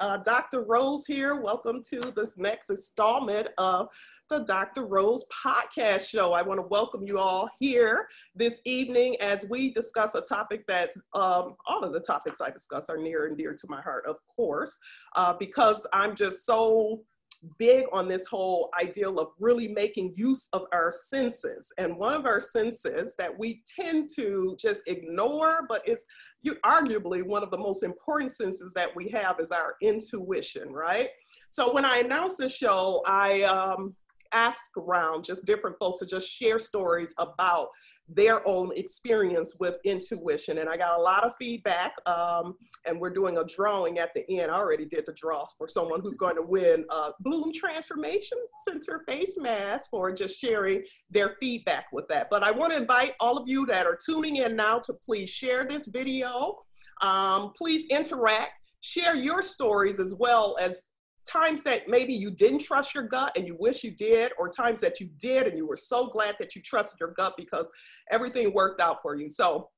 Uh, Dr. Rose here. Welcome to this next installment of the Dr. Rose podcast show. I want to welcome you all here this evening as we discuss a topic that's um, all of the topics I discuss are near and dear to my heart, of course, uh, because I'm just so big on this whole ideal of really making use of our senses. And one of our senses that we tend to just ignore, but it's you, arguably one of the most important senses that we have is our intuition, right? So when I announced this show, I um, asked around just different folks to just share stories about their own experience with intuition. And I got a lot of feedback. Um, and we're doing a drawing at the end. I already did the draws for someone who's going to win a Bloom Transformation Center face mask for just sharing their feedback with that. But I want to invite all of you that are tuning in now to please share this video. Um, please interact, share your stories as well as times that maybe you didn't trust your gut and you wish you did, or times that you did and you were so glad that you trusted your gut because everything worked out for you. So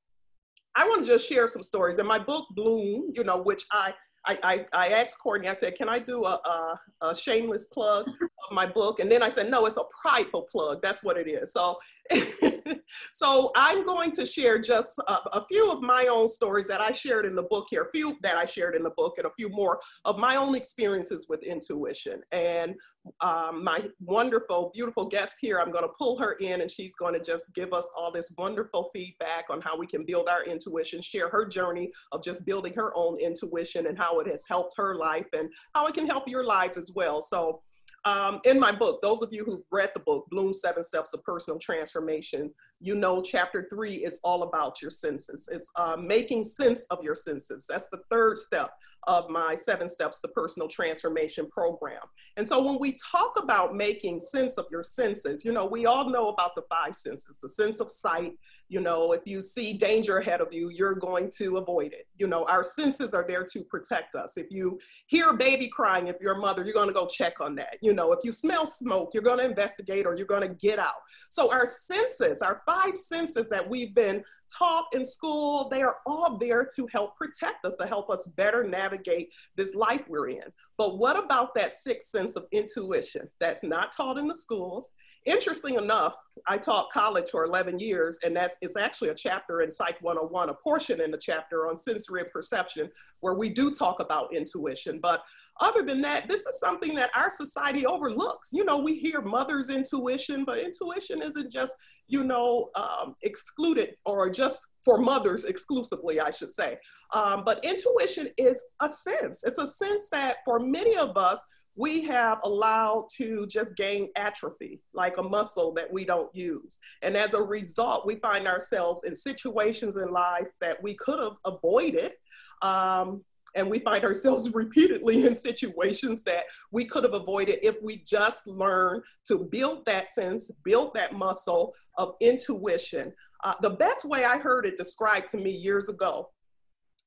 I want to just share some stories. In my book, Bloom, you know, which I I, I, I, asked Cortney, I said, can I do a, a, a, shameless plug of my book? And then I said, no, it's a prideful plug. That's what it is. So so I'm going to share just a, a, few of my own stories that I shared in the book here, a few that I shared in the book, and a few more of my own experiences with intuition. And um, my wonderful, beautiful guest here, I'm going to pull her in, and she's going to just give us all this wonderful feedback on how we can build our intuition, share her journey of just building her own intuition and how it has helped her life and how it can help your lives as well. So um, in my book, those of you who've read the book, Bloom Seven Steps of Personal Transformation, you know chapter three is all about your senses. It's uh, making sense of your senses. That's the third step of my Seven Steps to Personal Transformation program. And so when we talk about making sense of your senses, you know, we all know about the five senses, the sense of sight, you know, if you see danger ahead of you, you're going to avoid it. You know, our senses are there to protect us. If you hear a baby crying, if you're a mother, you're going to go check on that. You know, if you smell smoke, you're going to investigate or you're going to get out. So our senses, our five senses that we've been taught in school, they are all there to help protect us, to help us better navigate this life we're in. But what about that sixth sense of intuition that's not taught in the schools? Interesting enough, I taught college for 11 years, and that's it's actually a chapter in Psych 101, a portion in the chapter on sensory perception, where we do talk about intuition. But other than that, this is something that our society overlooks. You know, we hear mother's intuition, but intuition isn't just, you know, um, excluded or just for mothers exclusively, I should say. Um, but intuition is a sense. It's a sense that for many of us, we have allowed to just gain atrophy, like a muscle that we don't use. And as a result, we find ourselves in situations in life that we could have avoided. Um, and we find ourselves repeatedly in situations that we could have avoided if we just learn to build that sense, build that muscle of intuition. Uh, the best way I heard it described to me years ago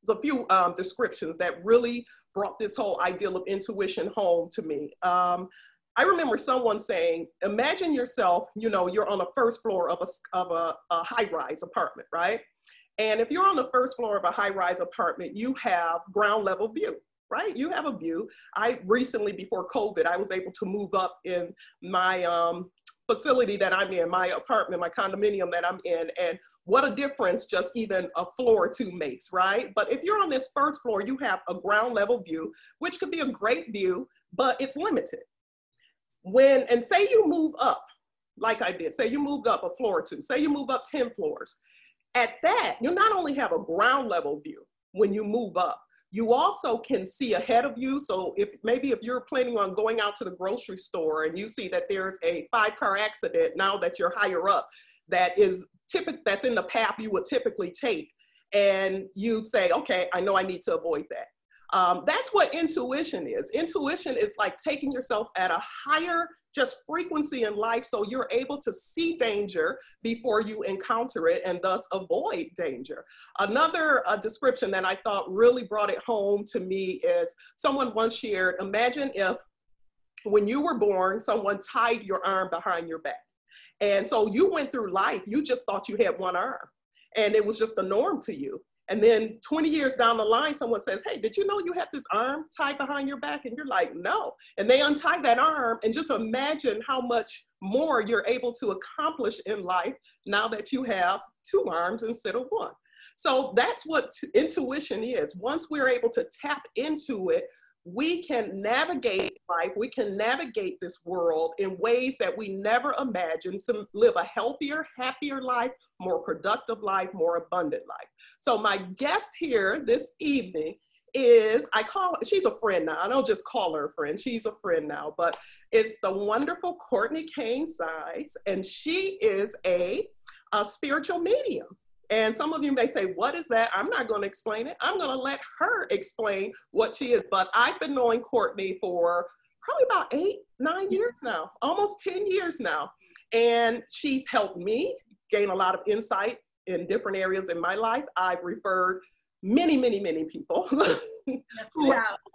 there's a few um, descriptions that really brought this whole ideal of intuition home to me. Um, I remember someone saying, imagine yourself, you know, you're on the first floor of a, of a, a high rise apartment, right? And if you're on the first floor of a high rise apartment, you have ground level view, right? You have a view. I recently, before COVID, I was able to move up in my um, facility that I'm in, my apartment, my condominium that I'm in, and what a difference just even a floor or two makes, right? But if you're on this first floor, you have a ground level view, which could be a great view, but it's limited. When, and say you move up, like I did, say you moved up a floor or two, say you move up 10 floors, at that, you not only have a ground level view when you move up, you also can see ahead of you. So if maybe if you're planning on going out to the grocery store and you see that there's a five car accident now that you're higher up, that is typical, that's in the path you would typically take. And you'd say, okay, I know I need to avoid that. Um, that's what intuition is. Intuition is like taking yourself at a higher just frequency in life so you're able to see danger before you encounter it and thus avoid danger. Another uh, description that I thought really brought it home to me is someone once shared, imagine if when you were born, someone tied your arm behind your back. And so you went through life, you just thought you had one arm and it was just the norm to you. And then 20 years down the line, someone says, Hey, did you know you had this arm tied behind your back? And you're like, No. And they untie that arm, and just imagine how much more you're able to accomplish in life now that you have two arms instead of one. So that's what t- intuition is. Once we're able to tap into it, we can navigate life, we can navigate this world in ways that we never imagined to live a healthier, happier life, more productive life, more abundant life. So, my guest here this evening is I call she's a friend now. I don't just call her a friend, she's a friend now, but it's the wonderful Cortney Kane Sides, and she is a, a spiritual medium. And some of you may say, What is that? I'm not going to explain it. I'm going to let her explain what she is. But I've been knowing Cortney for probably about eight, nine years now, almost 10 years now. And she's helped me gain a lot of insight in different areas in my life. I've referred many, many, many people who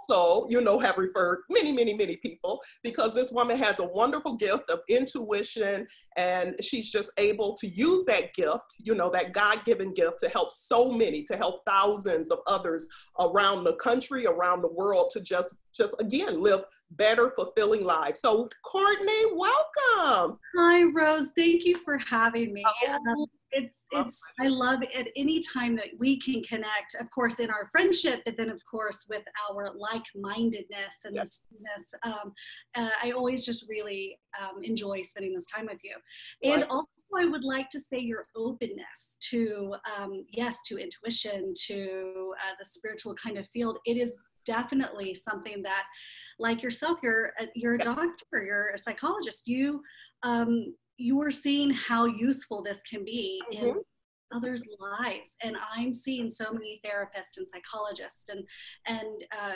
also, you know, have referred many, many, many people because this woman has a wonderful gift of intuition and she's just able to use that gift, you know, that God given gift to help so many, to help thousands of others around the country, around the world to just, just again, live better, fulfilling lives. So, Cortney, welcome. Hi, Rose. Thank you for having me. Oh. Um, It's it's i love it any time that we can connect of course in our friendship but then of course with our like-mindedness and yes. this business um, uh, i always just really um, enjoy spending this time with you right. and also I would like to say your openness to, um, yes, to intuition, to uh, the spiritual kind of field. It is definitely something that, like yourself, you're a, you're a doctor, you're a psychologist. You um, you are seeing how useful this can be mm-hmm. in others' lives. And I'm seeing so many therapists and psychologists and and uh,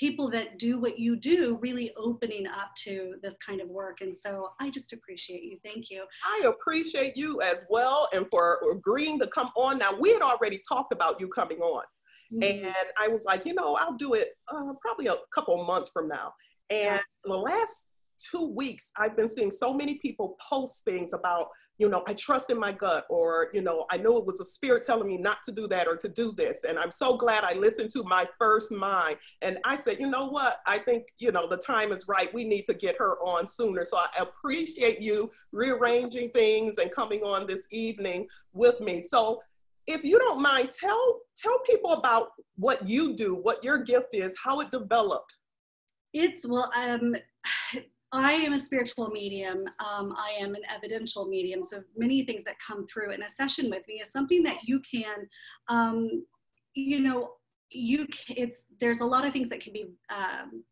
people that do what you do really opening up to this kind of work. And so I just appreciate you. Thank you. I appreciate you as well and for agreeing to come on. Now, we had already talked about you coming on. Mm-hmm. And I was like, you know, I'll do it uh, probably a couple months from now. And yeah. the last two weeks, I've been seeing so many people post things about, you know, I trust in my gut, or, you know, I know it was a spirit telling me not to do that or to do this. And I'm so glad I listened to my first mind. And I said, you know what? I think, you know, the time is right. We need to get her on sooner. So I appreciate you rearranging things and coming on this evening with me. So if you don't mind, tell tell people about what you do, what your gift is, how it developed. It's well, um, I am a spiritual medium. Um, I am an evidential medium. So many things that come through in a session with me is something that you can, um, you know, you it's there's a lot of things that can be um,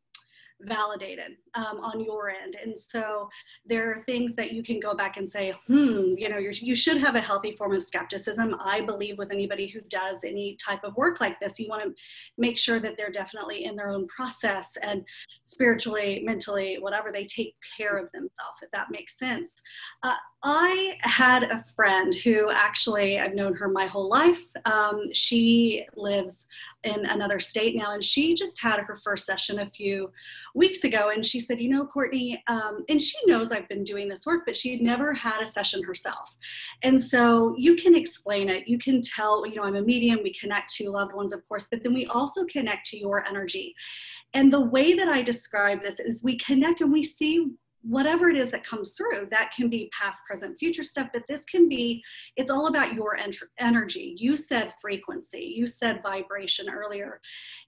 validated um, on your end. And so there are things that you can go back and say, hmm, you know, you should have a healthy form of skepticism. I believe with anybody who does any type of work like this, you want to make sure that they're definitely in their own process and spiritually, mentally, whatever, they take care of themselves, if that makes sense. Uh, I had a friend who actually, I've known her my whole life. Um, she lives in another state now, and she just had her first session a few weeks ago. And she said, You know, Cortney, um, and she knows I've been doing this work, but she had never had a session herself. And so you can explain it. You can tell, you know, I'm a medium, we connect to loved ones, of course, but then we also connect to your energy. And the way that I describe this is we connect and we see whatever it is that comes through that can be past present future stuff but this can be it's all about your energy. You said frequency. You said vibration earlier.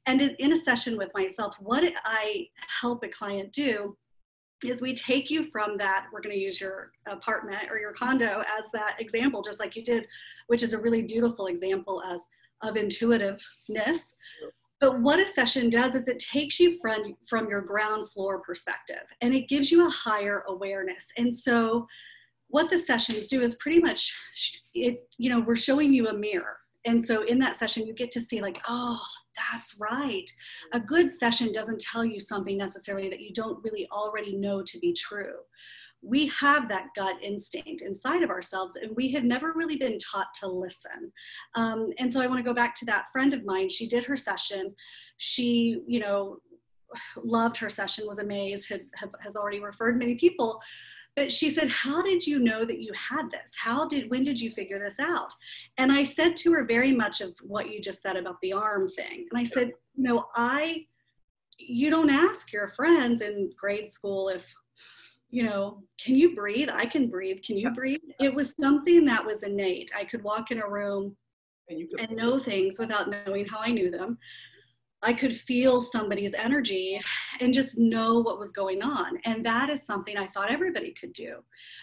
And in, in a session with myself what i help a client do is we take you from that we're going to use your apartment or your condo as that example just like you did which is a really beautiful example as of intuitiveness but what a session does is it takes you from, from your ground floor perspective and it gives you a higher awareness. And so what the sessions do is pretty much it, you know, we're showing you a mirror. And so in that session, you get to see like, oh, that's right. A good session doesn't tell you something necessarily that you don't really already know to be true we have that gut instinct inside of ourselves and we have never really been taught to listen um, and so i want to go back to that friend of mine she did her session she you know loved her session was amazed had, have, has already referred many people but she said, How did you know that you had this? How did, when did you figure this out? And I said to her very much of what you just said about the arm thing. And I said, You know, I, you don't ask your friends in grade school if, you know, can you breathe? I can breathe. Can you breathe? It was something that was innate. I could walk in a room and, and know things without knowing how I knew them. I could feel somebody's energy and just know what was going on. And that is something I thought everybody could do.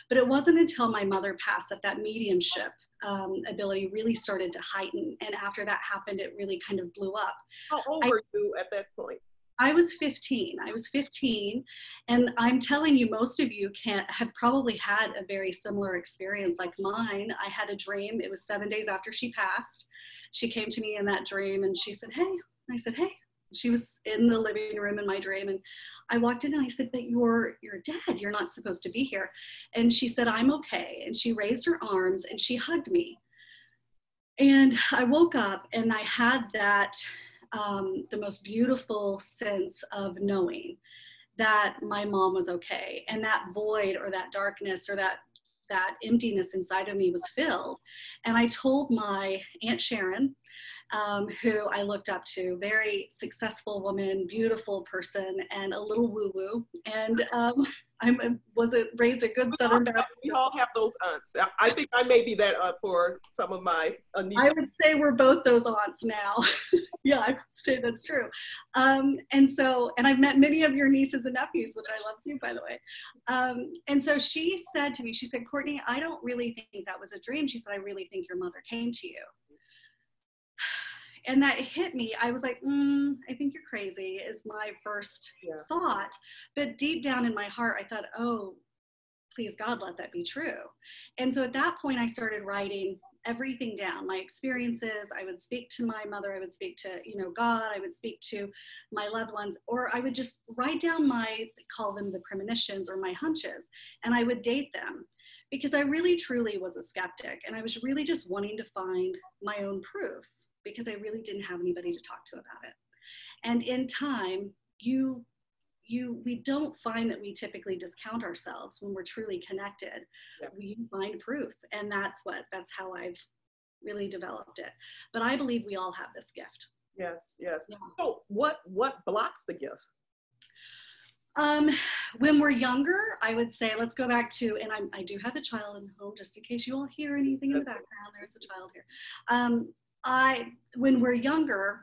But it wasn't until my mother passed that that mediumship um, ability really started to heighten. And after that happened, it really kind of blew up. How old I, were you at that point? I was 15. I was 15, and I'm telling you, most of you can't have probably had a very similar experience like mine. I had a dream. It was seven days after she passed. She came to me in that dream, and she said, "Hey, I said, hey, she was in the living room in my dream. And I walked in and I said, but you're, you're dead. You're not supposed to be here. And she said, I'm okay. And she raised her arms and she hugged me. And I woke up and I had that, um, the most beautiful sense of knowing that my mom was okay. And that void or that darkness or that that emptiness inside of me was filled. And I told my Aunt Sharon, um, who I looked up to. Very successful woman, beautiful person, and a little woo woo. And um, I was it raised a good Southern Baptist. We all have those aunts. I think I may be that aunt for some of my nieces. I would say we're both those aunts now. yeah, I would say that's true. Um, and so, and I've met many of your nieces and nephews, which I love too, by the way. Um, and so she said to me, she said, Cortney, I don't really think that was a dream. She said, I really think your mother came to you and that hit me. I was like, mm, I think you're crazy, is my first yeah. thought. But deep down in my heart, I thought, oh, please God, let that be true. And so at that point, I started writing everything down my experiences i would speak to my mother i would speak to you know god i would speak to my loved ones or i would just write down my call them the premonitions or my hunches and i would date them because i really truly was a skeptic and i was really just wanting to find my own proof because I really didn't have anybody to talk to about it. And in time, you you we don't find that we typically discount ourselves when we're truly connected. Yes. We find proof, and that's what that's how I've really developed it. But I believe we all have this gift. Yes, yes. Yeah. So what what blocks the gift? Um, when we're younger, I would say let's go back to, and I'm, I do have a child in the home, just in case you all hear anything in the background. There's a child here. Um, I, when we're younger,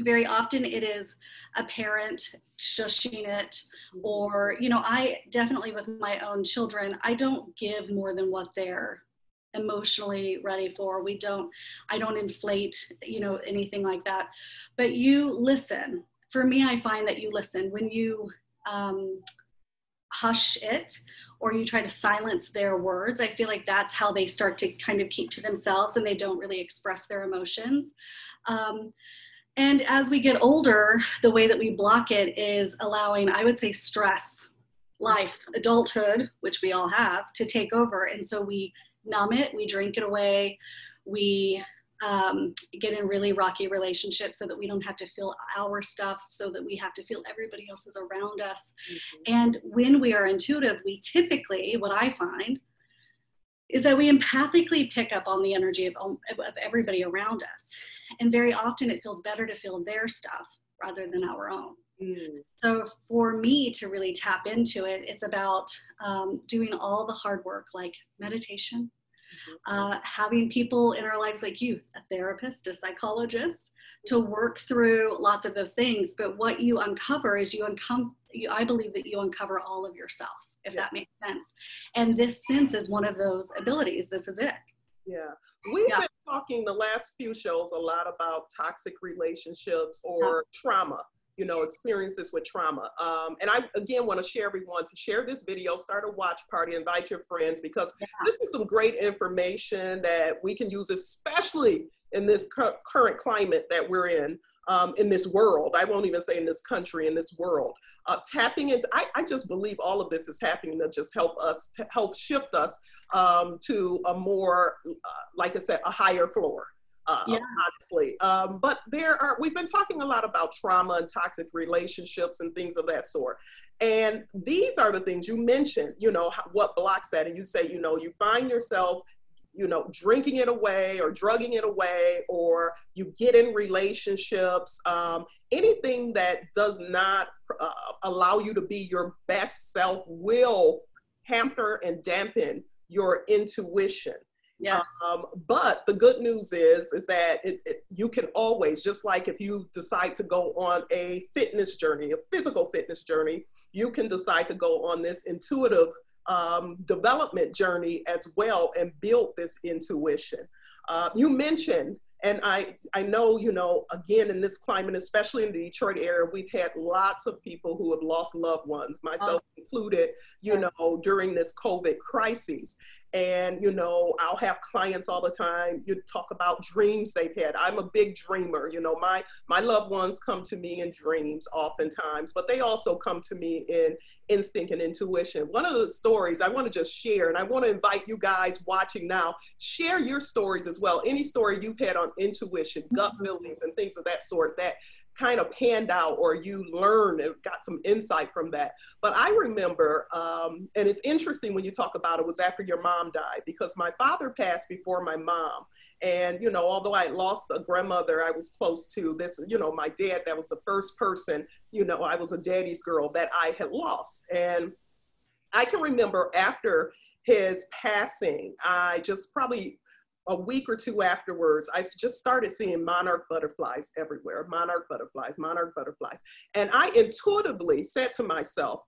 very often it is a parent shushing it or you know i definitely with my own children i don't give more than what they're emotionally ready for. We don't i don't inflate you know anything like that. But you listen. For me i find that you listen. When you um, hush it or you try to silence their words. I feel like that's how they start to kind of keep to themselves and they don't really express their emotions. Um, and as we get older, the way that we block it is allowing, I would say, stress, life, adulthood, which we all have, to take over. And so we numb it, we drink it away, we um, get in really rocky relationships so that we don't have to feel our stuff, so that we have to feel everybody else's around us. Mm-hmm. And when we are intuitive, we typically, what I find, is that we empathically pick up on the energy of, of everybody around us. And very often it feels better to feel their stuff rather than our own. Mm. So for me to really tap into it, it's about um, doing all the hard work like meditation, uh, having people in our lives like you, a therapist, a psychologist, to work through lots of those things. But what you uncover is you uncover, I believe that you uncover all of yourself, if yeah. that makes sense. And this sense is one of those abilities. This is it. Yeah. We've yeah. been talking the last few shows a lot about toxic relationships or yeah. trauma you know, experiences with trauma. Um, and I, again, want to share everyone to share this video, start a watch party, invite your friends, because yeah. this is some great information that we can use, especially in this cu current climate that we're in. Um, in this world, I won't even say in this country, in this world, uh, tapping into, I, I, just believe all of this is happening to just help us, to help shift us um, to a more, uh, like I said, a higher floor uh, yeah. honestly. Um, but there are, we've been talking a lot about trauma and toxic relationships and things of that sort. And these are the things you mentioned, you know, what blocks that. And you say, you know, you find yourself you know drinking it away or drugging it away or you get in relationships um, anything that does not uh, allow you to be your best self will hamper and dampen your intuition Yes. Um, but the good news is, is that it, it, you can always, just like if you decide to go on a fitness journey, a physical fitness journey, you can decide to go on this intuitive um, development journey as well and build this intuition. Uh, you mentioned and I, I know, you know, again, in this climate, especially in the Detroit area, we've had lots of people who have lost loved ones, myself oh. included, you yes. know, during this COVID crisis. And, you know, I'll have clients all the time, you talk about dreams they've had. I'm a big dreamer, you know, my, my loved ones come to me in dreams oftentimes, but they also come to me in instinct and intuition. One of the stories I want to just share, and I want to invite you guys watching now, share your stories as well. Any story you've had on intuition, gut mm-hmm. feelings, and things of that sort that kind of panned out or you learned and got some insight from that. But I remember, um, and it's interesting when you talk about it was after your mom died because my father passed before my mom. And, you know, although I lost a grandmother I was close to, this, you know, my dad, that was the first person, you know, I was a daddy's girl that I had lost. And I can remember after his passing, I just probably a week or two afterwards, I just started seeing monarch butterflies everywhere monarch butterflies, monarch butterflies. And I intuitively said to myself,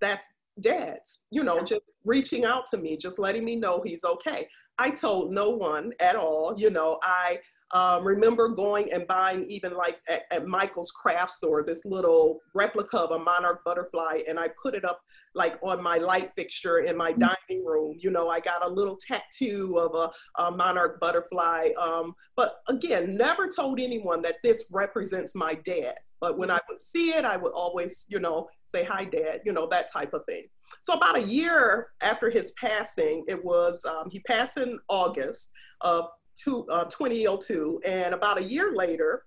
that's dad's, you know, just reaching out to me, just letting me know he's okay. I told no one at all, you know, I um, remember going and buying even like at, at, Michael's craft store, this little replica of a monarch butterfly, and I put it up like on my light fixture in my mm-hmm. dining room. You know, I got a little tattoo of a, a monarch butterfly. Um, but again, never told anyone that this represents my dad. But when I would see it, I would always, you know, say, hi, dad, you know, that type of thing. So about a year after his passing, it was, um, he passed in August of two, uh, 2002. And about a year later,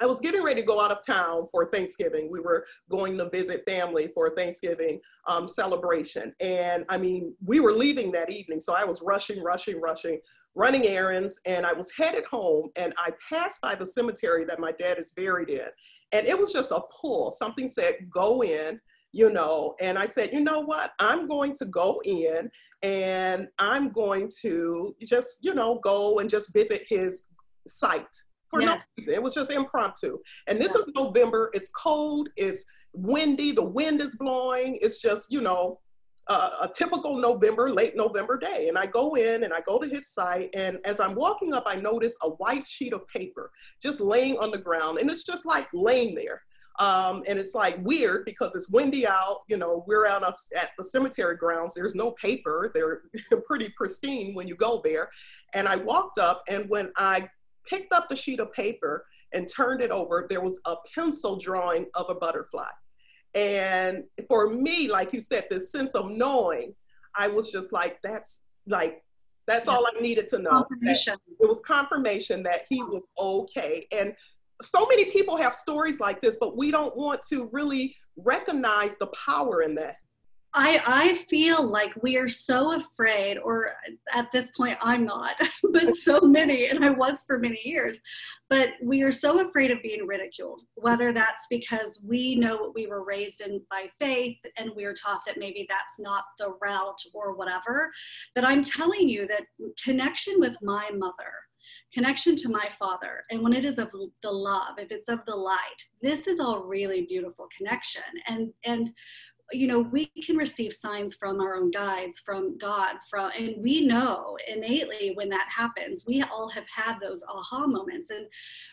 I was getting ready to go out of town for Thanksgiving. We were going to visit family for Thanksgiving um, celebration. And I mean, we were leaving that evening. So I was rushing, rushing, rushing, running errands. And I was headed home and I passed by the cemetery that my dad is buried in. And it was just a pull. Something said, go in you know, and I said, you know what, I'm going to go in and I'm going to just, you know, go and just visit his site for yes. no reason. It was just impromptu. And this is November, it's cold, it's windy, the wind is blowing, it's just, you know, uh, a typical November, late November day. And I go in and I go to his site. And as I'm walking up, I notice a white sheet of paper just laying on the ground. And it's just like laying there. Um, and it's like weird because it's windy out. You know, we're out at the cemetery grounds. There's no paper. They're pretty pristine when you go there. And I walked up, and when I picked up the sheet of paper and turned it over, there was a pencil drawing of a butterfly. And for me, like you said, this sense of knowing, I was just like, that's like, that's yeah. all I needed to know. Confirmation. It was confirmation that he was okay. And so many people have stories like this, but we don't want to really recognize the power in that. I, I feel like we are so afraid, or at this point, I'm not, but so many, and I was for many years, but we are so afraid of being ridiculed, whether that's because we know what we were raised in by faith and we are taught that maybe that's not the route or whatever. But I'm telling you that connection with my mother connection to my father. And when it is of the love if it's of the light this is all really beautiful connection. And and you know we can receive signs from our own guides from god from and we know innately when that happens. We all have had those aha moments. And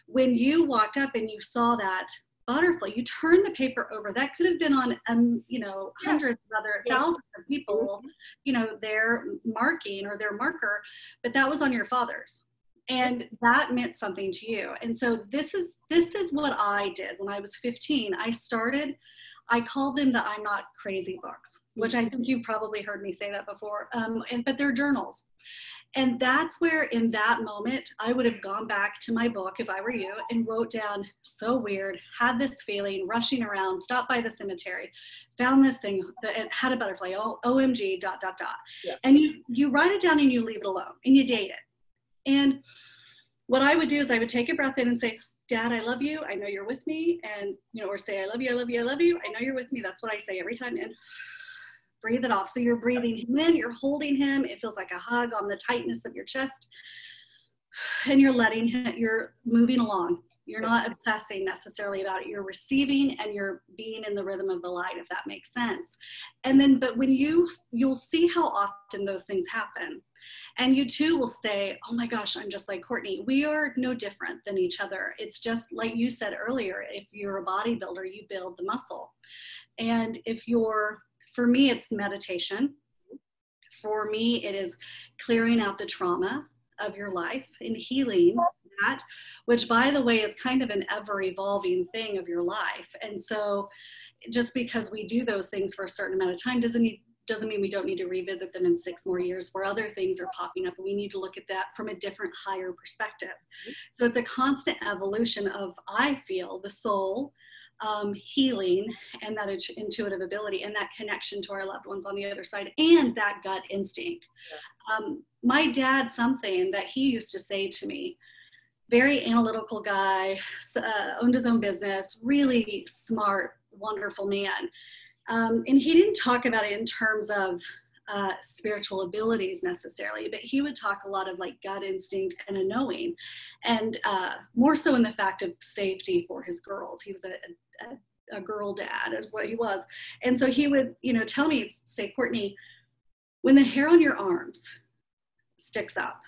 when you walked up and you saw that butterfly you turn the paper over. That could have been on um, you know hundreds of other yes. thousands of people mm-hmm. you know their marking or their marker but that was on your father's and that meant something to you and so this is this is what i did when i was 15 i started i called them the i'm not crazy books which i think you've probably heard me say that before um, and, but they're journals And that's where, in that moment, I would have gone back to my book if I were you and wrote down, so weird, had this feeling, rushing around, stopped by the cemetery, found this thing that had a butterfly, oh, OMG, dot, dot, dot. Yeah. And you, you write it down and you leave it alone and you date it. And what I would do is I would take a breath in and say, Dad, I love you. I know you're with me. And, you know, or say, I love you, I love you, I love you. I know you're with me. That's what I say every time. And breathe it off. So you're breathing him in, you're holding him. It feels like a hug on the tightness of your chest. And you're letting him, you're moving along. You're not obsessing necessarily about it. You're receiving and you're being in the rhythm of the light, if that makes sense. And then, but when you, you'll see how often those things happen. And you too will say, oh my gosh, I'm just like Cortney. We are no different than each other. It's just like you said earlier if you're a bodybuilder, you build the muscle. And if you're for me, it's meditation. For me, it is clearing out the trauma of your life and healing that, which, by the way, is kind of an ever evolving thing of your life. And so, just because we do those things for a certain amount of time doesn't doesn't mean we don't need to revisit them in six more years where other things are popping up and we need to look at that from a different higher perspective so it's a constant evolution of i feel the soul um, healing and that intuitive ability and that connection to our loved ones on the other side and that gut instinct. Yeah. Um, my dad, something that he used to say to me, very analytical guy, uh, owned his own business, really smart, wonderful man. Um, and he didn't talk about it in terms of uh, spiritual abilities necessarily, but he would talk a lot of like gut instinct and a knowing, and uh, more so in the fact of safety for his girls. He was a, a, a girl dad, is what he was, and so he would, you know, tell me, say, Cortney, when the hair on your arms sticks up,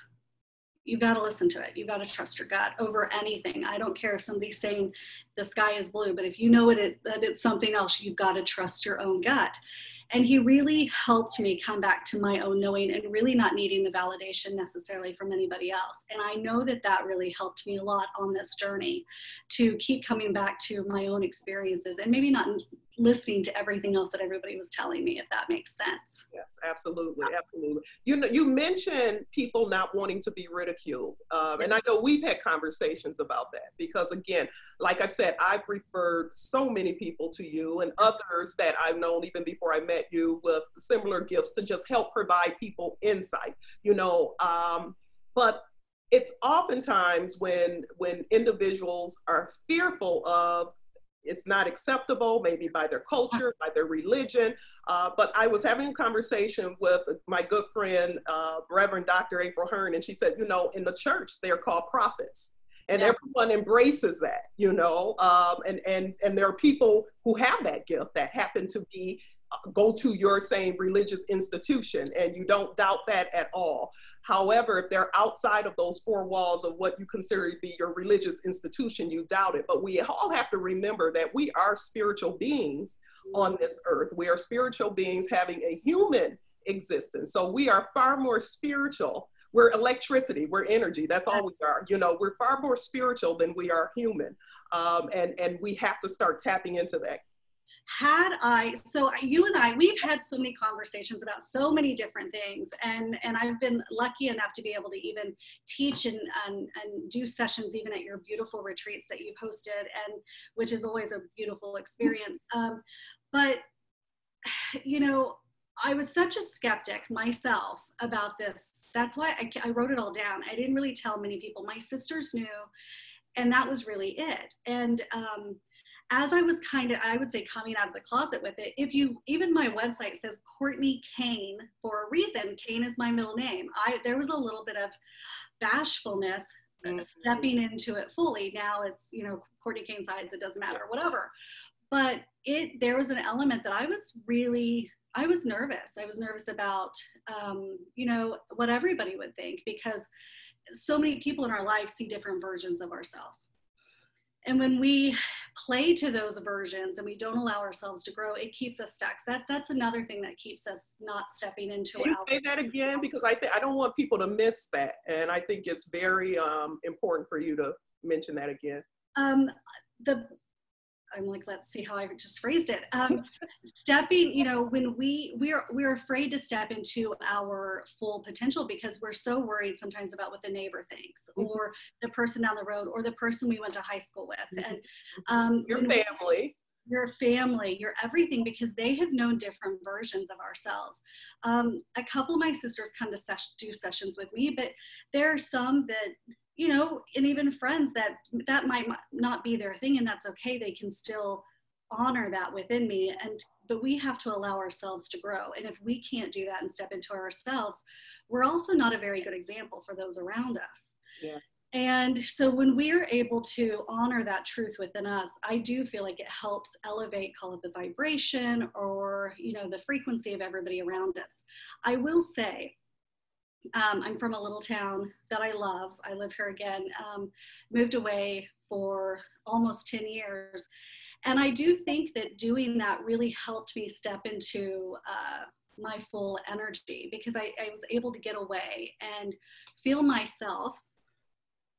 you've got to listen to it. You've got to trust your gut over anything. I don't care if somebody's saying the sky is blue, but if you know it, that it's something else, you've got to trust your own gut. And he really helped me come back to my own knowing and really not needing the validation necessarily from anybody else. And I know that that really helped me a lot on this journey to keep coming back to my own experiences and maybe not listening to everything else that everybody was telling me, if that makes sense. Yes, absolutely, absolutely. You know, you mentioned people not wanting to be ridiculed, um, and I know we've had conversations about that because, again, like I've said, I've referred so many people to you and others that I've known even before I met you with similar gifts to just help provide people insight. You know, um, but it's oftentimes when when individuals are fearful of it's not acceptable, maybe by their culture, by their religion. Uh, but I was having a conversation with my good friend, uh, Reverend Dr. April Hearn, and she said, you know, in the church, they're called prophets. And yeah. everyone embraces that, you know, um, and, and, and there are people who have that gift that happen to be go to your same religious institution and you don't doubt that at all. However, if they're outside of those four walls of what you consider to be your religious institution, you doubt it. But we all have to remember that we are spiritual beings on this earth. We are spiritual beings having a human existence. So we are far more spiritual. We're electricity, we're energy. That's all we are. You know, we're far more spiritual than we are human. Um, and, and we have to start tapping into that had I, so you and I, we've had so many conversations about so many different things, and and I've been lucky enough to be able to even teach and and, and do sessions even at your beautiful retreats that you've hosted, and which is always a beautiful experience. Um, but you know, I was such a skeptic myself about this. That's why I, I wrote it all down. I didn't really tell many people. My sisters knew, and that was really it. And um, as I was kind of, I would say, coming out of the closet with it, if you, even my website says Cortney Kane for a reason. Kane is my middle name. I there was a little bit of bashfulness mm-hmm. stepping into it fully. Now it's you know Cortney Kane Sides. It doesn't matter, whatever. But it there was an element that I was really I was nervous. I was nervous about um, you know what everybody would think because so many people in our life see different versions of ourselves and when we play to those aversions and we don't allow ourselves to grow, it keeps us stuck. That that's another thing that keeps us not stepping into. Can you say that again? Because I th- I don't want people to miss that, and I think it's very um, important for you to mention that again. Um, the I'm like, let's see how I just phrased it. Um, stepping, you know, when we we're we're afraid to step into our full potential because we're so worried sometimes about what the neighbor thinks, mm-hmm. or the person down the road, or the person we went to high school with, mm-hmm. and um, your family. your family, your everything, because they have known different versions of ourselves. Um, a couple of my sisters come to ses- do sessions with me, but there are some that you know, and even friends that that might not be their thing, and that's okay. They can still honor that within me, and but we have to allow ourselves to grow. And if we can't do that and step into ourselves, we're also not a very good example for those around us. Yes. And so when we're able to honor that truth within us, I do feel like it helps elevate, call it the vibration or, you know, the frequency of everybody around us. I will say um, I'm from a little town that I love. I live here again. Um, moved away for almost 10 years. And I do think that doing that really helped me step into uh, my full energy because I, I was able to get away and feel myself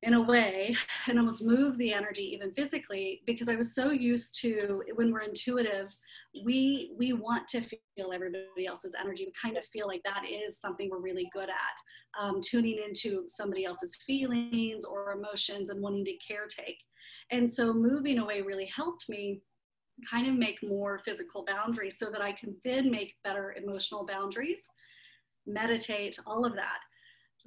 in a way and almost move the energy even physically because i was so used to when we're intuitive we we want to feel everybody else's energy. We kind of feel like that is something we're really good at um, tuning into somebody else's feelings or emotions and wanting to caretake. And so moving away really helped me kind of make more physical boundaries so that i can then make better emotional boundaries meditate all of that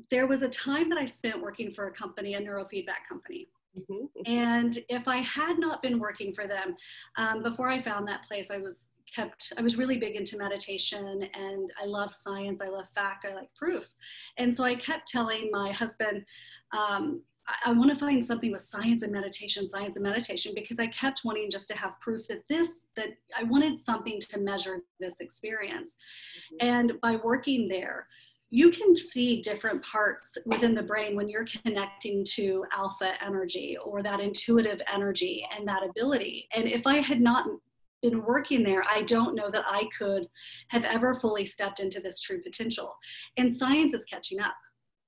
there was a time that I spent working for a company, a neurofeedback company. Mm-hmm, mm-hmm. And if I had not been working for them, um, before I found that place, I was kept, I was really big into meditation and I love science, I love fact, I like proof. And so I kept telling my husband, um, I, I want to find something with science and meditation, science and meditation, because I kept wanting just to have proof that this, that I wanted something to measure this experience. Mm-hmm. And by working there, you can see different parts within the brain when you're connecting to alpha energy or that intuitive energy and that ability. And if I had not been working there, I don't know that I could have ever fully stepped into this true potential. And science is catching up.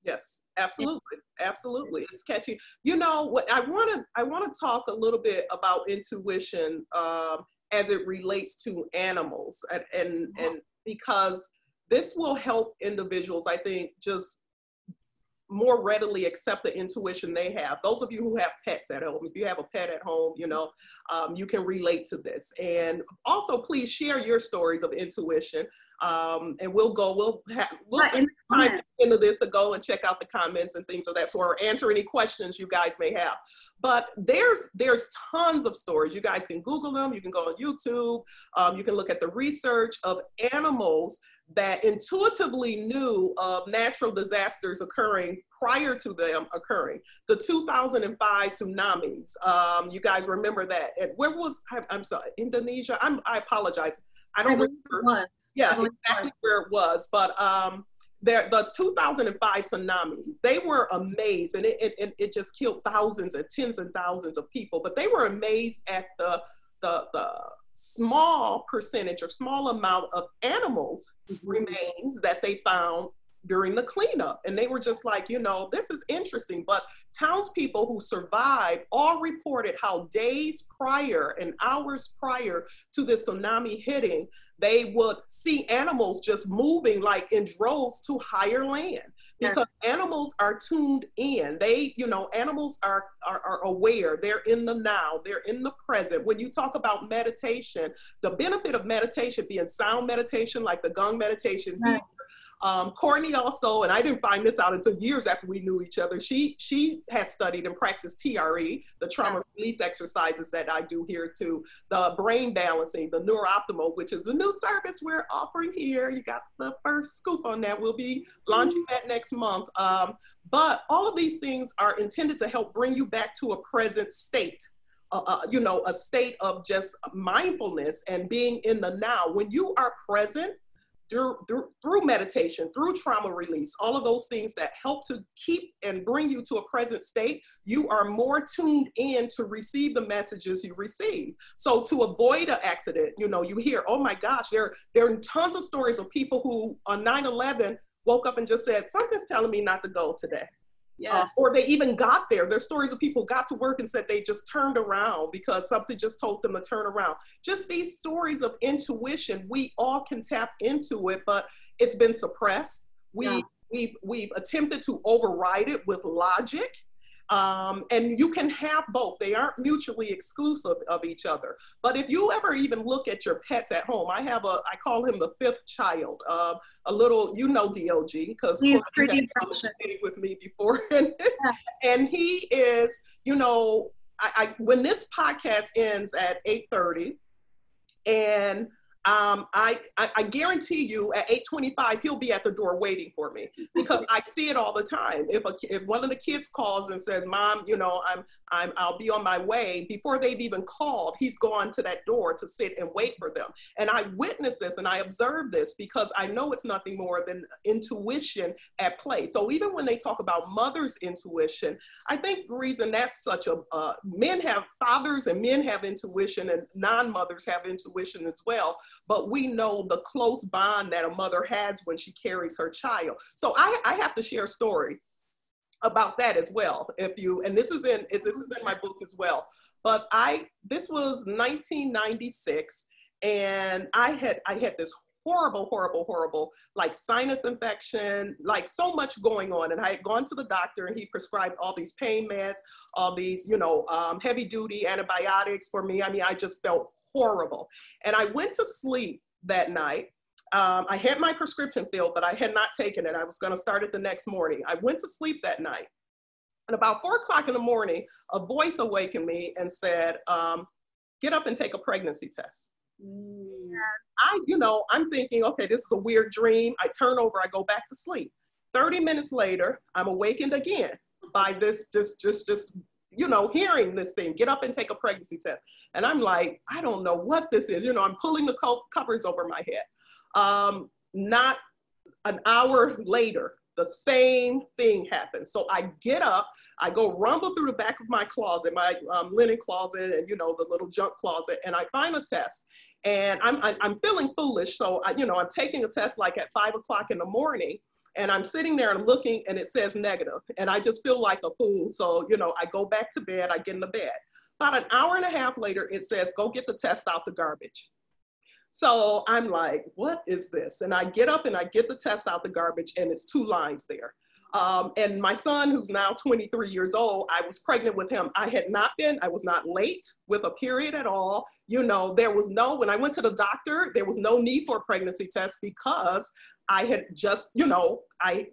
Yes, absolutely, absolutely. It's catchy. You know what? I want to I want to talk a little bit about intuition um, as it relates to animals, and and, and because this will help individuals, I think, just more readily accept the intuition they have. Those of you who have pets at home, if you have a pet at home, you know, um, you can relate to this. And also, please share your stories of intuition. Um, and we'll go, we'll have, we'll time into this to go and check out the comments and things of that sort, or answer any questions you guys may have. But there's there's tons of stories. You guys can Google them. You can go on YouTube. Um, you can look at the research of animals that intuitively knew of natural disasters occurring prior to them occurring. The 2005 tsunamis, um, you guys remember that. And where was, I, am sorry, Indonesia? I'm, I apologize. I don't I remember. Yeah, exactly where it was. But um, there, the 2005 tsunami, they were amazed and it, it, it just killed thousands and tens and thousands of people. But they were amazed at the, the, the small percentage or small amount of animals mm-hmm. remains that they found during the cleanup. And they were just like, you know, this is interesting. But townspeople who survived all reported how days prior and hours prior to the tsunami hitting, they would see animals just moving like in droves to higher land because yes. animals are tuned in they you know animals are, are, are aware they're in the now they're in the present when you talk about meditation the benefit of meditation being sound meditation like the gong meditation yes. Um, Courtney also, and I didn't find this out until years after we knew each other. She she has studied and practiced TRE, the trauma release exercises that I do here too, the brain balancing, the NeurOptimal, which is a new service we're offering here. You got the first scoop on that. We'll be launching that next month. Um, but all of these things are intended to help bring you back to a present state. Uh, you know, a state of just mindfulness and being in the now. When you are present, through, through, through meditation, through trauma release, all of those things that help to keep and bring you to a present state, you are more tuned in to receive the messages you receive. So to avoid an accident, you know, you hear, oh my gosh, there, there are tons of stories of people who on 9-11 woke up and just said, something's telling me not to go today. Yes. Uh, or they even got there. There's stories of people got to work and said they just turned around because something just told them to turn around. Just these stories of intuition, we all can tap into it, but it's been suppressed. We yeah. we've we've attempted to override it with logic um, and you can have both. They aren't mutually exclusive of each other. But if you ever even look at your pets at home, I have a, I call him the fifth child, uh, a little, you know, DLG, because he's pretty with me before. and, and he is, you know, I, I, when this podcast ends at 8.30 and um, I, I, I, guarantee you at 8.25, he'll be at the door waiting for me because I see it all the time. If, a, if one of the kids calls and says, mom, you know, I'm, I'm, I'll be on my way, before they've even called, he's gone to that door to sit and wait for them. And I witness this and I observe this because I know it's nothing more than intuition at play. So even when they talk about mother's intuition, I think the reason that's such a, uh, men have fathers and men have intuition and non-mothers have intuition as well but we know the close bond that a mother has when she carries her child. So I, I have to share a story about that as well. If you, and this is in, this is in my book as well. But I, this was 1996 and I had, I had this horrible, horrible, horrible, like sinus infection, like so much going on. And I had gone to the doctor and he prescribed all these pain meds, all these, you know, um, heavy duty antibiotics for me. I mean, I just felt horrible. And I went to sleep that night. Um, I had my prescription filled, but I had not taken it. I was going to start it the next morning. I went to sleep that night. And about four o'clock in the morning, a voice awakened me and said, um, get up and take a pregnancy test. Mm. I, you know, I'm thinking, okay, this is a weird dream. I turn over, I go back to sleep. 30 minutes later, I'm awakened again by this, just, just, just, you know, hearing this thing, get up and take a pregnancy test. And I'm like, I don't know what this is. You know, I'm pulling the co- covers over my head. Um, not an hour later, the same thing happens. So I get up, I go rumble through the back of my closet, my um, linen closet, and you know the little junk closet, and I find a test. And I'm I'm feeling foolish, so I, you know I'm taking a test like at five o'clock in the morning, and I'm sitting there and looking, and it says negative, and I just feel like a fool. So you know I go back to bed, I get in the bed. About an hour and a half later, it says go get the test out the garbage. So I'm like, what is this? And I get up and I get the test out the garbage, and it's two lines there. Um, and my son, who's now 23 years old, I was pregnant with him. I had not been, I was not late with a period at all. You know, there was no, when I went to the doctor, there was no need for a pregnancy test because I had just, you know, I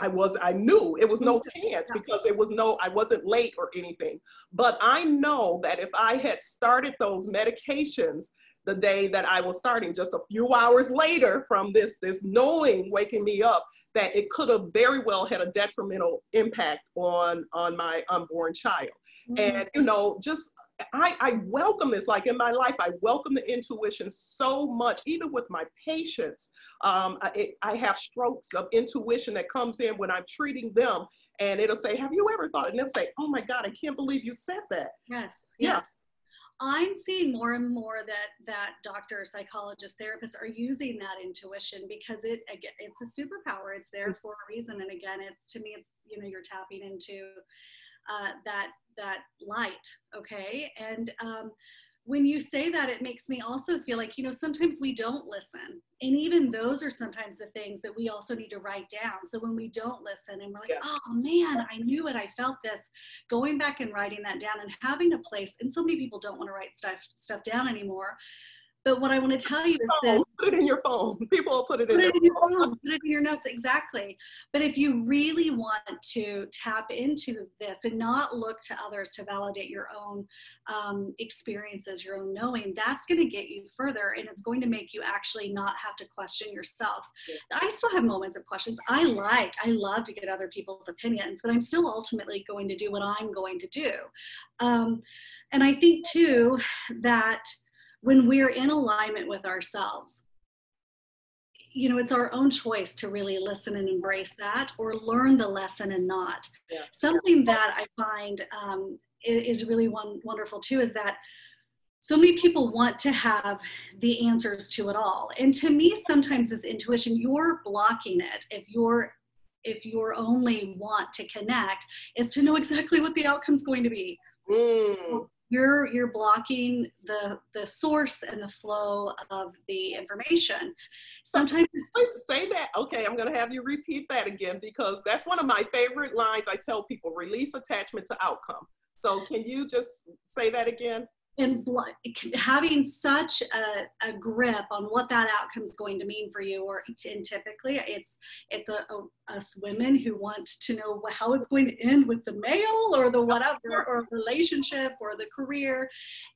I was, I knew it was no chance because it was no, I wasn't late or anything. But I know that if I had started those medications the day that I was starting, just a few hours later from this, this knowing waking me up, that it could have very well had a detrimental impact on, on my unborn child. Mm-hmm. And, you know, just I, I welcome this, like in my life, I welcome the intuition so much, even with my patients. Um, I, I have strokes of intuition that comes in when I'm treating them and it'll say, have you ever thought, and they'll say, oh my God, I can't believe you said that. Yes, yes. I'm seeing more and more that that doctors, psychologists, therapists are using that intuition because it again, it's a superpower. It's there for a reason. And again, it's to me, it's you know, you're tapping into uh, that that light. Okay, and um, when you say that, it makes me also feel like, you know, sometimes we don't listen. And even those are sometimes the things that we also need to write down. So when we don't listen and we're like, yeah. oh man, I knew it, I felt this, going back and writing that down and having a place, and so many people don't want to write stuff stuff down anymore. But what I want to tell you is that put it in your phone. People will put it in, it in your phone. phone. Put it in your notes. Exactly. But if you really want to tap into this and not look to others to validate your own um, experiences, your own knowing, that's going to get you further, and it's going to make you actually not have to question yourself. Yes. I still have moments of questions. I like, I love to get other people's opinions, but I'm still ultimately going to do what I'm going to do. Um, and I think too that when we're in alignment with ourselves you know it's our own choice to really listen and embrace that or learn the lesson and not yeah. something that i find um, is really one wonderful too is that so many people want to have the answers to it all and to me sometimes this intuition you're blocking it if you're if your only want to connect is to know exactly what the outcome's going to be. Mm. You're you're blocking the the source and the flow of the information. Sometimes it's say that. Okay, I'm gonna have you repeat that again because that's one of my favorite lines. I tell people: release attachment to outcome. So can you just say that again? And having such a, a, grip on what that outcome is going to mean for you or and typically it's it's a, a, us women who want to know how it's going to end with the male or the whatever or relationship or the career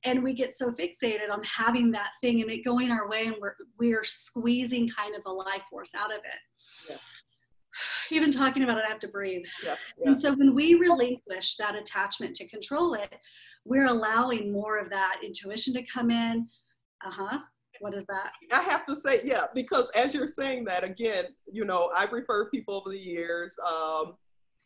and we get so fixated on having that thing and it going our way and we're we're squeezing kind of a life force out of it yeah. even talking about it i have to breathe yeah, yeah. and so when we relinquish that attachment to control it we're allowing more of that intuition to come in. Uh huh. What is that? I have to say, yeah, because as you're saying that again, you know, I've referred people over the years. Um,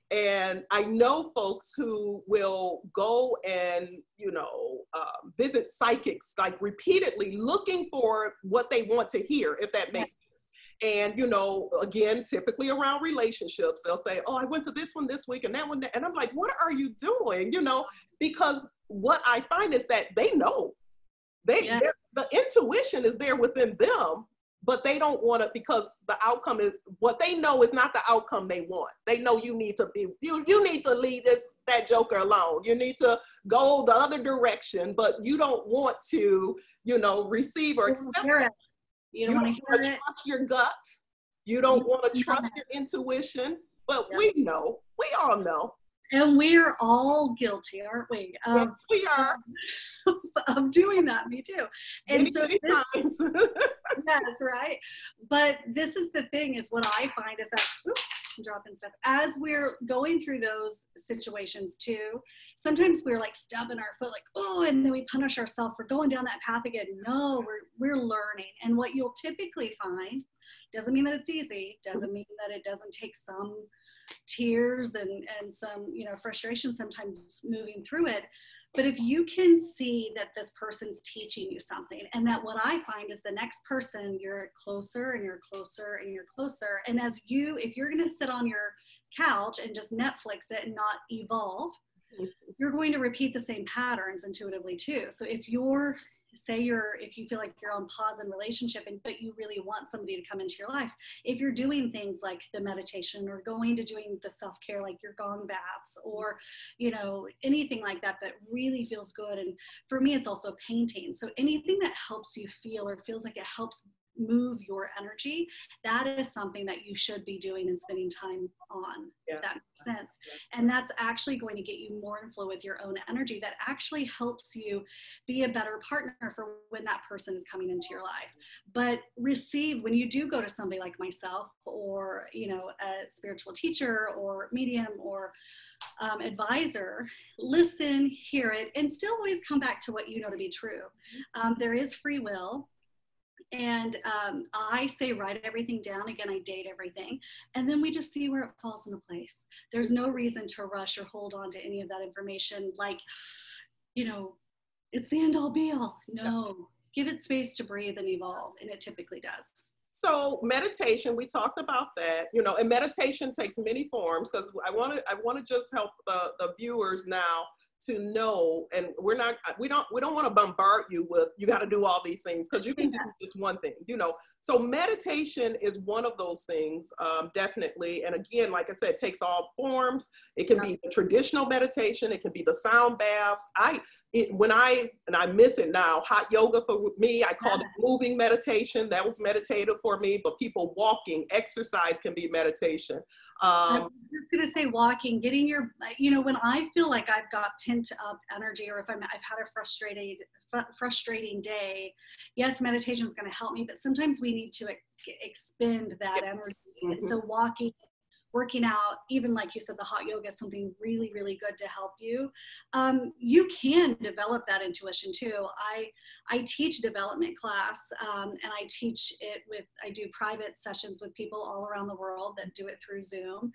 and I know folks who will go and, you know, uh, visit psychics like repeatedly looking for what they want to hear, if that makes sense. and, you know, again, typically around relationships, they'll say, Oh, I went to this one this week and that one. And I'm like, What are you doing? You know, because what I find is that they know. They, yeah. the intuition is there within them, but they don't want it because the outcome is what they know is not the outcome they want. They know you need to be you you need to leave this that joker alone. You need to go the other direction, but you don't want to, you know, receive or accept. You don't, want to trust your gut. You don't want to trust your intuition. But yeah. we know, we all know. And we're all guilty, aren't we? Of, we are. Of, doing that, me too. And many, so this, that's right. But this is the thing is what I find is that oops, I'm dropping stuff. As we're going through those situations too, sometimes we're like stubbing our foot, like, oh, and then we punish ourselves for going down that path again. No, we're we're learning. And what you'll typically find doesn't mean that it's easy, doesn't mean that it doesn't take some tears and, and some, you know, frustration sometimes moving through it. But if you can see that this person's teaching you something, and that what I find is the next person, you're closer and you're closer and you're closer. And as you, if you're going to sit on your couch and just Netflix it and not evolve, mm-hmm. you're going to repeat the same patterns intuitively too. So if you're say you're if you feel like you're on pause in relationship and but you really want somebody to come into your life if you're doing things like the meditation or going to doing the self-care like your gong baths or you know anything like that that really feels good. And for me it's also painting. So anything that helps you feel or feels like it helps move your energy, that is something that you should be doing and spending time on. Yeah. that makes sense. Yeah. And that's actually going to get you more in flow with your own energy. That actually helps you be a better partner for when that person is coming into your life. But receive when you do go to somebody like myself or you know a spiritual teacher or medium or um, advisor, listen, hear it, and still always come back to what you know to be true. Mm-hmm. Um, there is free will and um, I say write everything down. Again, I date everything. And then we just see where it falls into place. There's no reason to rush or hold on to any of that information like, you know, it's the end all be all. No, give it space to breathe and evolve. And it typically does. So meditation, we talked about that, you know, and meditation takes many forms because I want to I want to just help the, the viewers now to know and we're not we don't we don't want to bombard you with you got to do all these things because you can do just one thing you know so meditation is one of those things um, definitely. And again like i said it takes all forms. It can be the traditional meditation. It can be the sound baths. I it, when i and i miss it now hot yoga for me i call it moving meditation. That was meditative for me but people walking exercise can be meditation. Um, I was just gonna say walking, getting your, you know, when I feel like I've got pent up energy, or if I'm, I've had a frustrated, frustrating day, yes, meditation is gonna help me, but sometimes we need to expend that energy. Mm-hmm. And so walking working out, even like you said, the hot yoga is something really, really good to help you. Um, you can develop that intuition too. I I teach development class, um, and I teach it with I do private sessions with people all around the world that do it through Zoom.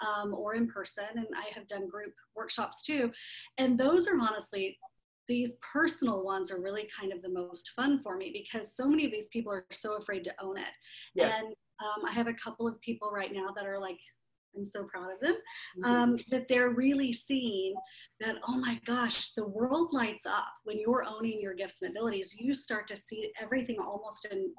Um, or in person, and I have done group workshops too. And those are honestly these personal ones are really kind of the most fun for me because so many of these people are so afraid to own it. Yes. And um, I have a couple of people right now that are like I'm so proud of them. Mm-hmm. Um, that they're really seeing that, oh my gosh, the world lights up when you're owning your gifts and abilities. You start to see everything almost in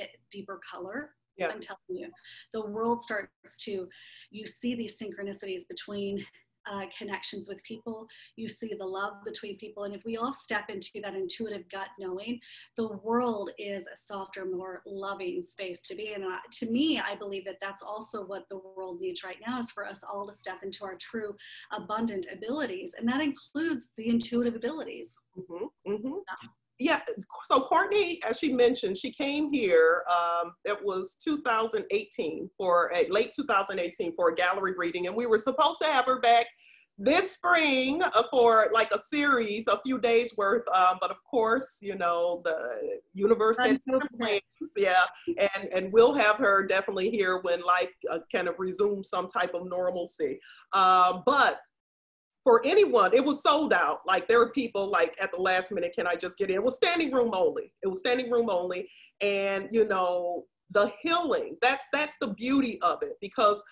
uh, deeper color. Yeah. I'm telling you, the world starts to, you see these synchronicities between uh, connections with people. You see the love between people. And if we all step into that intuitive gut knowing, the world is a softer, more loving space to be. And uh, to me, I believe that that's also what the world needs right now is for us all to step into our true abundant abilities. And that includes the intuitive abilities. Mm-hmm, mm-hmm. Yeah so Cortney, as she mentioned, she came here. Um, it was 2018 for a late 2018 for a gallery reading, and we were supposed to have her back this spring uh, for like a series, a few days worth. Um, but of course, you know, the universe had plans, yeah, and and we'll have her definitely here when life uh, kind of resumes some type of normalcy. Uh, but for anyone, it was sold out. Like there were people like at the last minute, can I just get in? It was standing room only. It was standing room only. And you know, the healing, that's that's the beauty of it because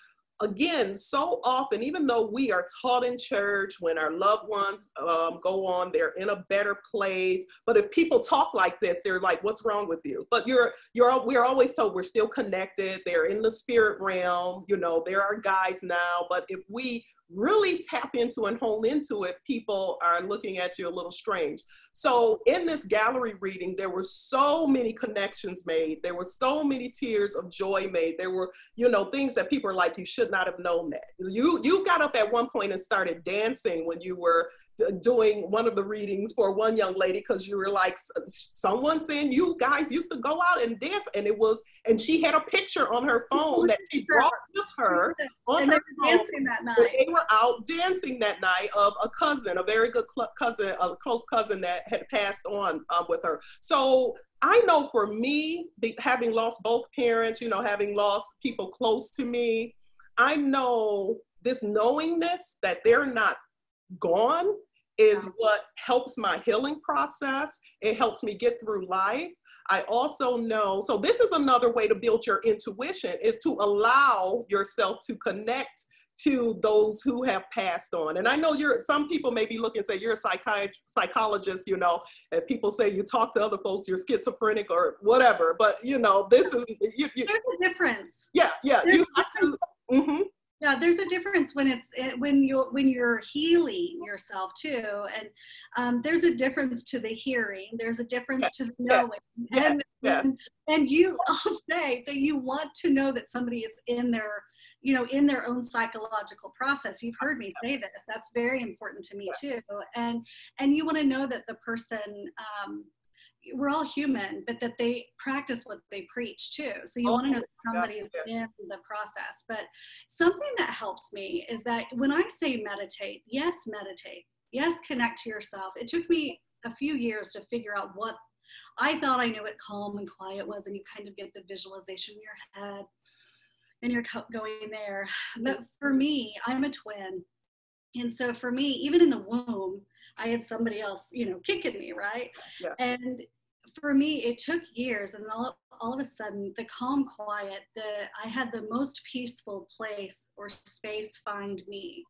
again, so often, even though we are taught in church when our loved ones um, go on, they're in a better place. But if people talk like this, they're like, "What's wrong with you?" But you're you're we're always told we're still connected. They're in the spirit realm. You know, there are our guides now. But if we really tap into and hold into it, people are looking at you a little strange. So in this gallery reading, there were so many connections made. There were so many tears of joy made. There were, you know, things that people are like, you should not have known that. You you got up at one point and started dancing when you were doing one of the readings for one young lady because you were like, someone saying you guys used to go out and dance, and it was, and she had a picture on her phone that she brought with her on and her phone. dancing that night. Were out dancing that night of a cousin, a very good cl- cousin, a close cousin that had passed on um, with her. So I know for me, the, having lost both parents, you know, having lost people close to me, I know this knowingness that they're not gone is what helps my healing process. It helps me get through life. I also know, so this is another way to build your intuition is to allow yourself to connect to those who have passed on. And I know you're some people may be looking and say you're a psychiatrist, psychologist, you know, and people say you talk to other folks, you're schizophrenic or whatever. But you know, this is you, you, there's a difference. Yeah, yeah. There's you have to mm-hmm yeah there's a difference when it's eh, when you're when you're healing yourself too and um, there's a difference to the hearing there's a difference to the knowing. And, and, and you all say that you want to know that somebody is in their you know in their own psychological process you've heard me say this that's very important to me too and and you want to know that the person um, we're all human, but that they practice what they preach too. So you oh, want to know that somebody is yes. in the process. But something that helps me is that when I say meditate, yes, meditate. Yes, connect to yourself. It took me a few years to figure out what I thought I knew what calm and quiet was, and you kind of get the visualization in your head and you're going there. But for me, I'm a twin. And so for me, even in the womb, I had somebody else, you know, kicking me, right? Yeah. And for me, it took years, and all, all of a sudden, the calm quiet, the I had the most peaceful place or space find me,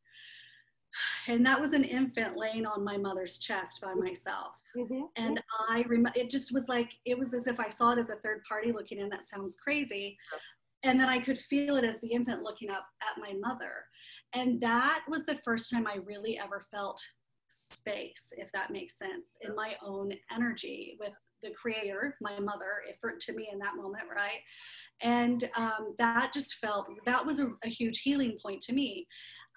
and that was an infant laying on my mother's chest by myself. Mm-hmm. And I rem- it just was like it was as if I saw it as a third party looking in. That sounds crazy, and then I could feel it as the infant looking up at my mother, and that was the first time I really ever felt space, if that makes sense, in my own energy with the creator, my mother, for, to me in that moment, right? And um, that just felt, that was a, a huge healing point to me.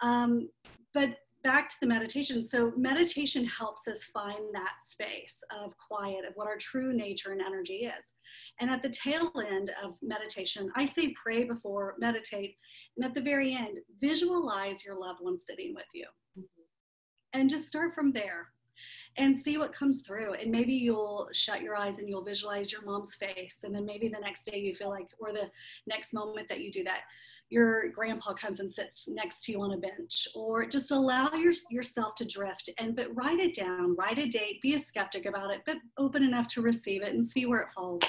Um, but back to the meditation. So meditation helps us find that space of quiet, of what our true nature and energy is. And at the tail end of meditation, I say pray before meditate. And at the very end, visualize your loved one sitting with you. Mm-hmm. And just start from there and see what comes through. And maybe you'll shut your eyes and you'll visualize your mom's face. And then maybe the next day you feel like, or the next moment that you do that, your grandpa comes and sits next to you on a bench or just allow your, yourself to drift and but write it down write a date be a skeptic about it but open enough to receive it and see where it falls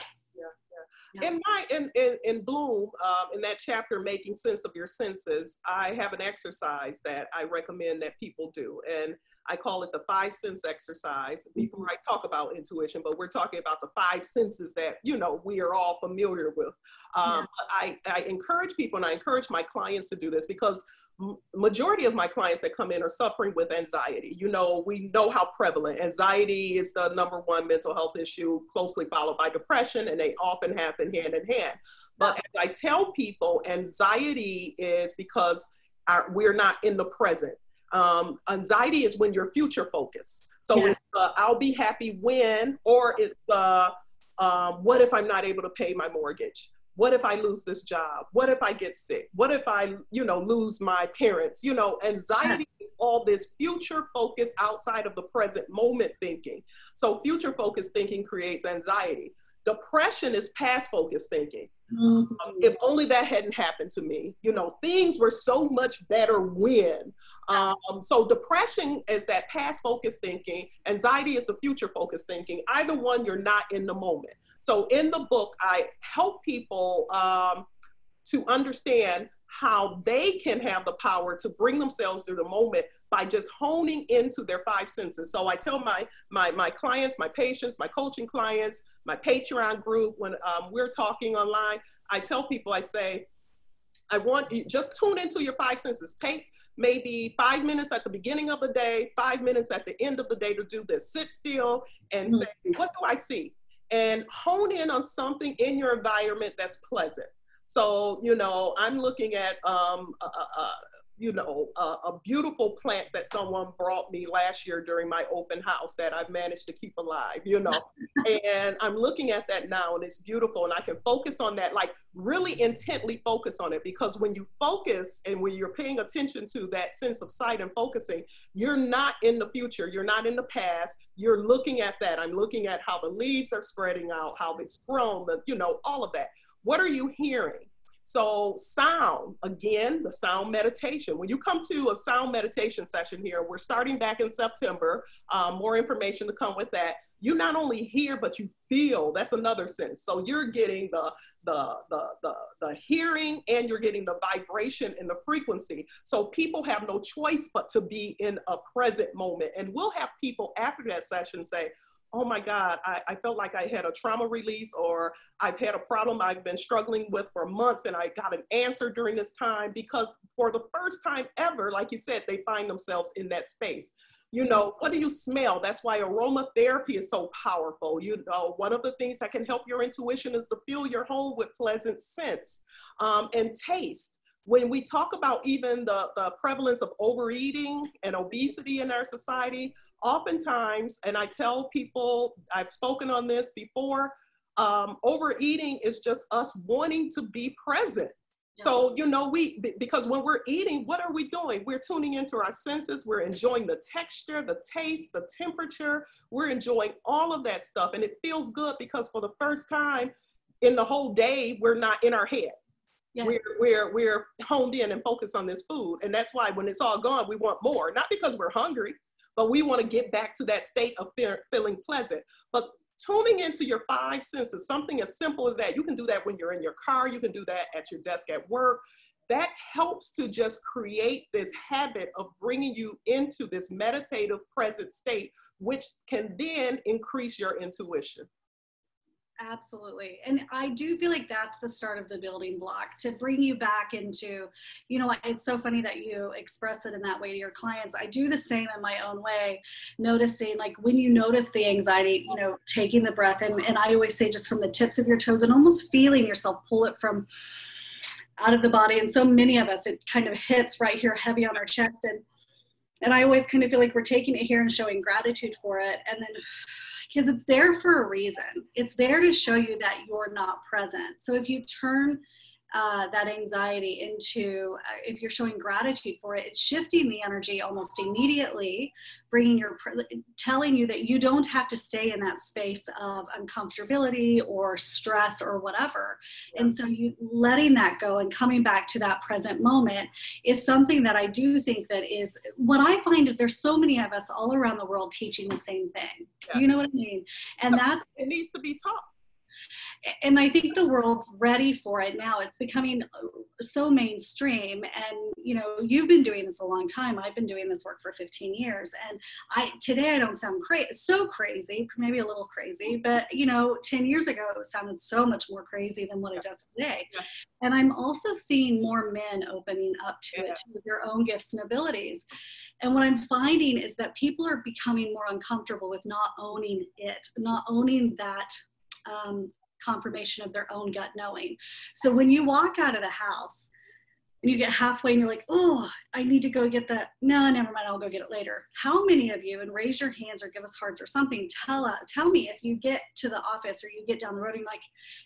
Yeah. In my in in, in Bloom, um, in that chapter, making sense of your senses, I have an exercise that I recommend that people do, and I call it the five sense exercise. Before I talk about intuition, but we're talking about the five senses that you know we are all familiar with. Um, yeah. I, I encourage people, and I encourage my clients to do this because majority of my clients that come in are suffering with anxiety. You know, we know how prevalent anxiety is the number one mental health issue, closely followed by depression, and they often happen hand in hand. But as I tell people, anxiety is because our, we're not in the present. Um, anxiety is when you're future focused. So yeah. it's uh, I'll be happy when, or it's uh, um, what if I'm not able to pay my mortgage? What if I lose this job? What if I get sick? What if I, you know, lose my parents? You know, anxiety yeah. is all this future focus outside of the present moment thinking. So future focused thinking creates anxiety. Depression is past focused thinking. Mm-hmm. Um, if only that hadn't happened to me. You know, things were so much better when. Um, so depression is that past focused thinking. Anxiety is the future focused thinking. Either one, you're not in the moment. So in the book, I help people um, to understand how they can have the power to bring themselves through the moment by just honing into their five senses. So I tell my my my clients, my patients, my coaching clients, my Patreon group when um, we're talking online, I tell people I say, I want you just tune into your five senses. Take maybe five minutes at the beginning of the day, five minutes at the end of the day to do this. Sit still and say, what do I see? And hone in on something in your environment that's pleasant. So, you know, I'm looking at, um, uh, uh, you know, a, a, beautiful plant that someone brought me last year during my open house that I've managed to keep alive, you know. and I'm looking at that now and it's beautiful and I can focus on that, like really intently focus on it because when you focus and when you're paying attention to that sense of sight and focusing, you're not in the future, you're not in the past, you're looking at that. I'm looking at how the leaves are spreading out, how it's grown, the, you know, all of that. What are you hearing? So sound, again, the sound meditation. When you come to a sound meditation session here, we're starting back in September, um, more information to come with that. You not only hear, but you feel, that's another sense. So you're getting the, the, the, the, the hearing and you're getting the vibration and the frequency. So people have no choice but to be in a present moment. And we'll have people after that session say, oh my God, I, I, felt like I had a trauma release or I've had a problem I've been struggling with for months and I got an answer during this time because for the first time ever, like you said, they find themselves in that space. You know, what do you smell? That's why aromatherapy is so powerful. You know, one of the things that can help your intuition is to fill your home with pleasant scents um, and taste when we talk about even the, the prevalence of overeating and obesity in our society, oftentimes, and I tell people, I've spoken on this before, um, overeating is just us wanting to be present. Yeah. So, you know, we, because when we're eating, what are we doing? We're tuning into our senses. We're enjoying the texture, the taste, the temperature. We're enjoying all of that stuff. And it feels good because for the first time in the whole day, we're not in our head. Yes. We're, we're, we're honed in and focused on this food. And that's why when it's all gone, we want more. Not because we're hungry, but we want to get back to that state of feeling pleasant. But tuning into your five senses, something as simple as that, you can do that when you're in your car, you can do that at your desk at work. That helps to just create this habit of bringing you into this meditative present state, which can then increase your intuition. Absolutely. And I do feel like that's the start of the building block to bring you back into, you know, it's so funny that you express it in that way to your clients. I do the same in my own way, noticing like when you notice the anxiety, you know, taking the breath and, and I always say just from the tips of your toes and almost feeling yourself pull it from out of the body. And so many of us, it kind of hits right here heavy on our chest. And, and I always kind of feel like we're taking it here and showing gratitude for it. And then because it's there for a reason. It's there to show you that you're not present. So if you turn uh, that anxiety into uh, if you're showing gratitude for it it's shifting the energy almost immediately bringing your telling you that you don't have to stay in that space of uncomfortability or stress or whatever yeah. and so you letting that go and coming back to that present moment is something that i do think that is what i find is there's so many of us all around the world teaching the same thing yeah. you know what i mean and that it needs to be taught and I think the world's ready for it now. It's becoming so mainstream. And you know, you've been doing this a long time. I've been doing this work for 15 years. And I today I don't sound crazy, so crazy, maybe a little crazy, but you know, 10 years ago it sounded so much more crazy than what it does today. Yes. And I'm also seeing more men opening up to yeah. it to their own gifts and abilities. And what I'm finding is that people are becoming more uncomfortable with not owning it, not owning that um, confirmation of their own gut knowing. So when you walk out of the house and you get halfway and you're like, oh, I need to go get that. No, never mind, I'll go get it later. How many of you, and raise your hands or give us hearts or something, tell, uh, tell me if you get to the office or you get down the road and like,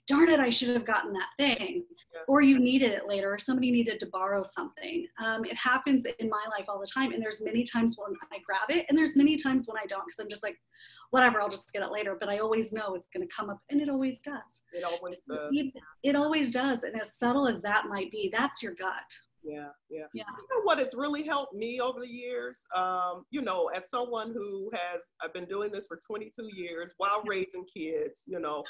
darn it, I should have gotten that thing. Or you needed it later or somebody needed to borrow something. Um, it happens in my life all the time. And there's many times when I grab it and there's many times when I don't because I'm just like, whatever, I'll just get it later. But I always know it's going to come up, and it always does. It always does. It, it always does. And as subtle as that might be, that's your gut. Yeah, yeah. yeah. You know what has really helped me over the years? Um, you know, as someone who has, I've been doing this for 22 years while raising kids, you know,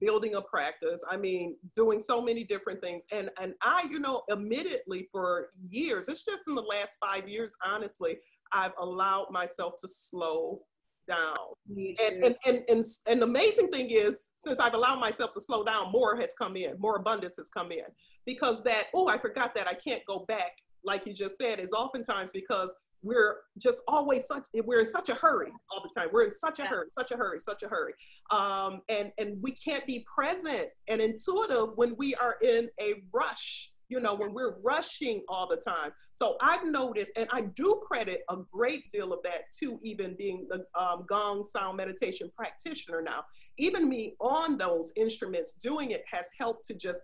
building a practice. I mean, doing so many different things. And and I, you know, admittedly for years, it's just in the last five years, honestly, I've allowed myself to slow down. And, and, and, and, and the amazing thing is, since I've allowed myself to slow down, more has come in, more abundance has come in. Because that, oh, I forgot that I can't go back, like you just said, is oftentimes because we're just always such we're in such a hurry all the time we're in such a hurry such a hurry such a hurry um, and and we can't be present and intuitive when we are in a rush you know, when we're rushing all the time. So I've noticed, and I do credit a great deal of that to even being the um, gong sound meditation practitioner now. Even me on those instruments doing it has helped to just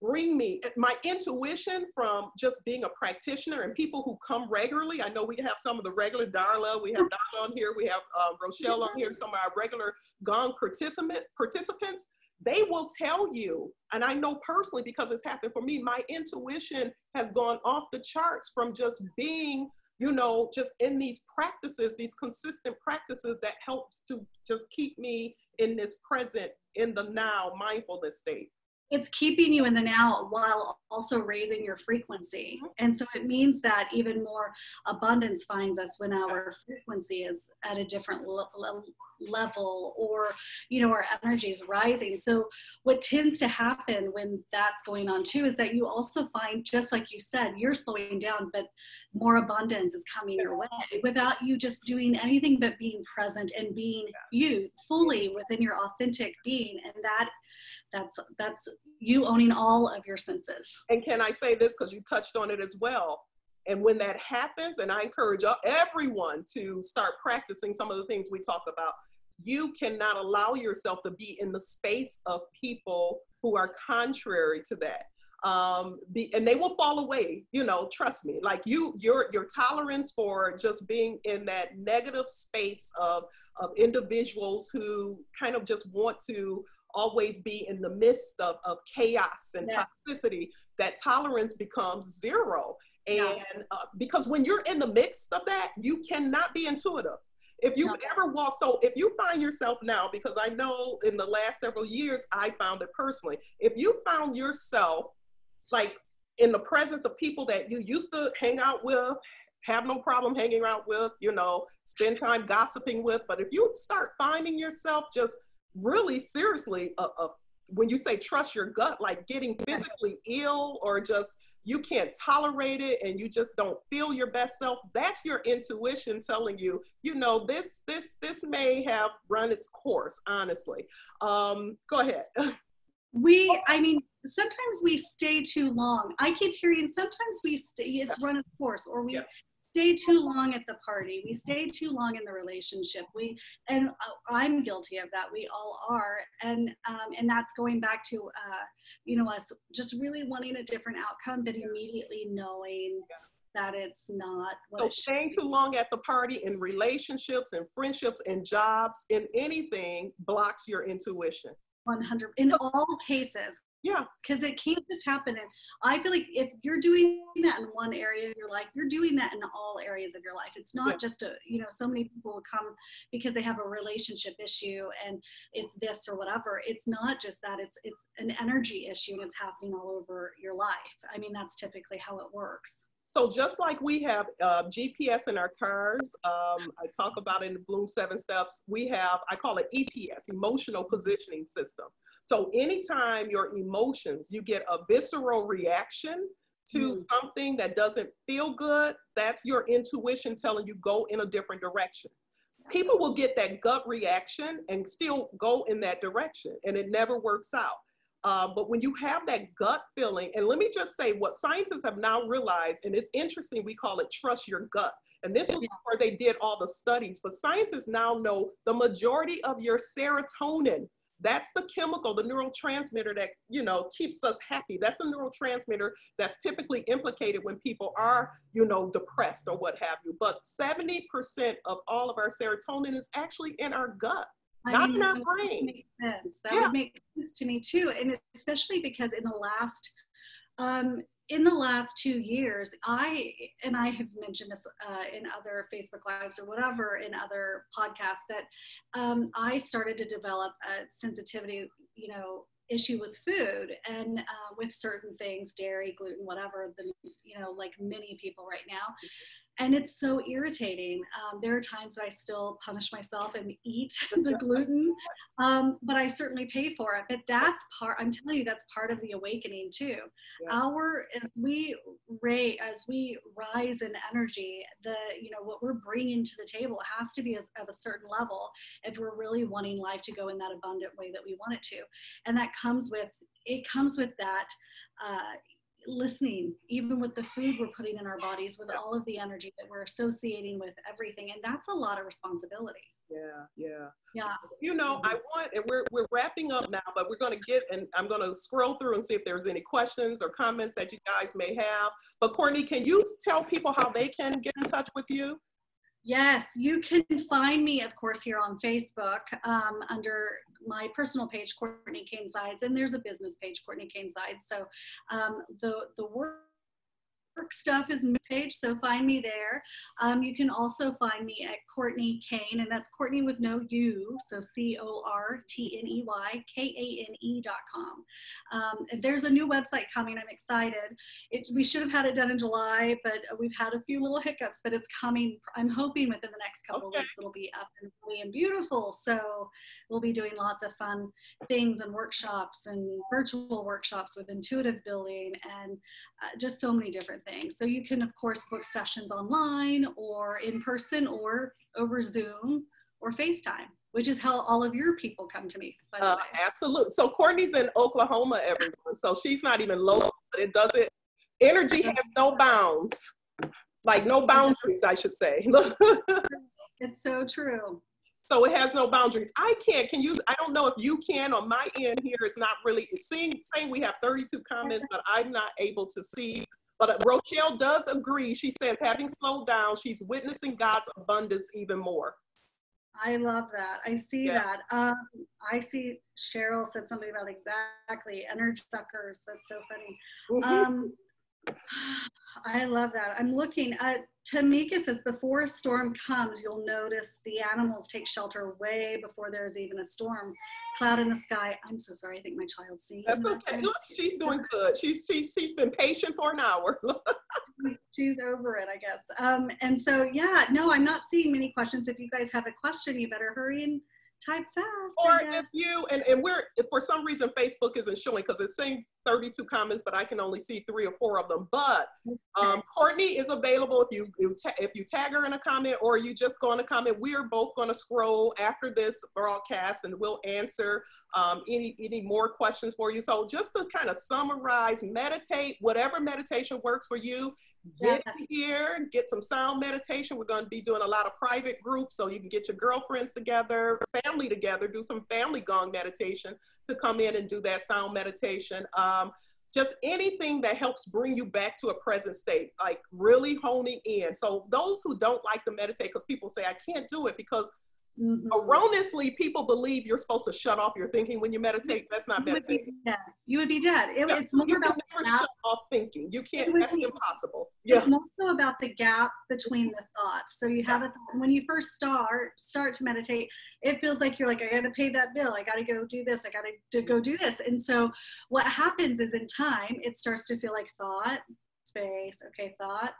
bring me my intuition from just being a practitioner and people who come regularly. I know we have some of the regular Darla, we have Darla on here, we have uh, Rochelle on here, some of our regular gong participant participants they will tell you, and I know personally because it's happened for me, my intuition has gone off the charts from just being, you know, just in these practices, these consistent practices that helps to just keep me in this present, in the now mindfulness state it's keeping you in the now while also raising your frequency. Mm-hmm. And so it means that even more abundance finds us when our frequency is at a different le- le- level or, you know, our energy is rising. So what tends to happen when that's going on too is that you also find, just like you said, you're slowing down, but more abundance is coming your way without you just doing anything but being present and being you fully within your authentic being. And that that's that's you owning all of your senses. And can i say this because you touched on it as well. And when that happens and i encourage everyone to start practicing some of the things we talk about you cannot allow yourself to be in the space of people who are contrary to that. Um be, and they will fall away you know trust me. Like you your your tolerance for just being in that negative space of of individuals who kind of just want to always be in the midst of, of chaos and yeah. toxicity, that tolerance becomes zero. And yeah. uh, because when you're in the midst of that, you cannot be intuitive. If you no. ever walk, so if you find yourself now, because I know in the last several years, I found it personally, if you found yourself like in the presence of people that you used to hang out with, have no problem hanging out with, you know, spend time gossiping with, but if you start finding yourself just really seriously uh, uh, when you say trust your gut, like getting physically ill or just you can't tolerate it and you just don't feel your best self, that's your intuition telling you, you know, this this this may have run its course. Honestly, um, go ahead. We, I mean, sometimes we stay too long. I keep hearing sometimes we stay, it's run its course, or we yeah stay too long at the party. We stay too long in the relationship. We and i'm guilty of that. We all are. And um, and that's going back to uh, you know us just really wanting a different outcome but immediately knowing that it's not so staying too long at the party in relationships and friendships and jobs in anything blocks your intuition. 100 in all cases Yeah. Because it can't just happen. And I feel like if you're doing that in one area of your life, you're doing that in all areas of your life. It's not yeah. just a, you know, so many people will come because they have a relationship issue and it's this or whatever. It's not just that. It's it's an energy issue and it's happening all over your life. I mean, that's typically how it works. So just like we have uh, GPS in our cars, um, I talk about in the Bloom Seven Steps, we have, I call it EPS, Emotional Positioning System. So anytime your emotions, you get a visceral reaction to mm. something that doesn't feel good, that's your intuition telling you go in a different direction. People will get that gut reaction and still go in that direction, and it never works out. Uh, but when you have that gut feeling, and let me just say what scientists have now realized, and it's interesting, we call it trust your gut. And this was before they did all the studies, but scientists now know the majority of your serotonin. That's the chemical, the neurotransmitter that you know keeps us happy. That's the neurotransmitter that's typically implicated when people are, you know, depressed or what have you. But 70% of all of our serotonin is actually in our gut. I not mean, in our brain. Makes sense. That yeah. would make sense to me too, and especially because in the last, um, in the last two years, I and I have mentioned this uh, in other Facebook lives or whatever in other podcasts that um, I started to develop a sensitivity, you know, issue with food and uh, with certain things, dairy, gluten, whatever. The you know, like many people right now and it's so irritating. Um, there are times that I still punish myself and eat the gluten, um, but I certainly pay for it. But that's part. I'm telling you, that's part of the awakening too. Yeah. Our as we rate as we rise in energy, the you know what we're bringing to the table has to be as, of a certain level if we're really wanting life to go in that abundant way that we want it to, and that comes with it comes with that. Uh, listening, even with the food we're putting in our bodies, with all of the energy that we're associating with everything. And that's a lot of responsibility. Yeah, yeah. Yeah. So, you know, I want, and we're, we're wrapping up now, but we're going to get, and I'm going to scroll through and see if there's any questions or comments that you guys may have. But Cortney, can you tell people how they can get in touch with you? Yes, you can find me, of course, here on Facebook um, under my personal page, Cortney Kane Sides, and there's a business page, Cortney Kane Sides. So um, the the work work stuff is my page, so find me there. Um, you can also find me at Cortney Kane, and that's Cortney with no U, so C O R T N E Y K A N E dot com. Um, there's a new website coming. I'm excited. It, we should have had it done in July, but we've had a few little hiccups, but it's coming. I'm hoping within the next couple okay. weeks it'll be up and fully and beautiful. So we'll be doing lots of fun things and workshops and virtual workshops with intuitive building and uh, just so many different things. So you can, of course, book sessions online or in person or over Zoom or FaceTime, which is how all of your people come to me. Uh, absolutely. So Cortney's in Oklahoma, everyone. So she's not even local, but it doesn't, energy has no bounds, like no boundaries, I should say. it's so true. So it has no boundaries. I can't, can you, I don't know if you can on my end here, it's not really, it's saying, saying we have 32 comments, but I'm not able to see. But uh, Rochelle does agree. She says, having slowed down, she's witnessing God's abundance even more. I love that. I see yeah. that. Um, I see Cheryl said something about exactly energy suckers. That's so funny. Mm -hmm. um, I love that. I'm looking at Tamika says before a storm comes, you'll notice the animals take shelter way before there's even a storm. Cloud in the sky. I'm so sorry. I think my child's seeing. That's okay. Look, she's doing good. She's she's she's been patient for an hour. she's, she's, over it, I guess. Um, and so yeah, no, I'm not seeing many questions. If you guys have a question, you better hurry and type fast. Or if you and, and we're if for some reason Facebook isn't showing because it's saying 32 comments, but I can only see three or four of them. But um, Cortney is available if you, you if you tag her in a comment or you just go in a comment. We are both going to scroll after this broadcast and we'll answer um, any any more questions for you. So just to kind of summarize, meditate, whatever meditation works for you. Get yes. here, get some sound meditation. We're going to be doing a lot of private groups so you can get your girlfriends together, family together, do some family gong meditation to come in and do that sound meditation. Um, just anything that helps bring you back to a present state, like really honing in. So those who don't like to meditate, because people say, I can't do it because Mm-hmm. Erroneously, people believe you're supposed to shut off your thinking when you meditate. That's not meditating. You would be dead. It, yeah. It's more you about never shut off thinking. You can't. That's be, impossible. Yeah. It's more so about the gap between the thoughts. So you have a thought. when you first start start to meditate, it feels like you're like, I got to pay that bill. I got to go do this. I got to go do this. And so what happens is in time, it starts to feel like thought, space. Okay, thought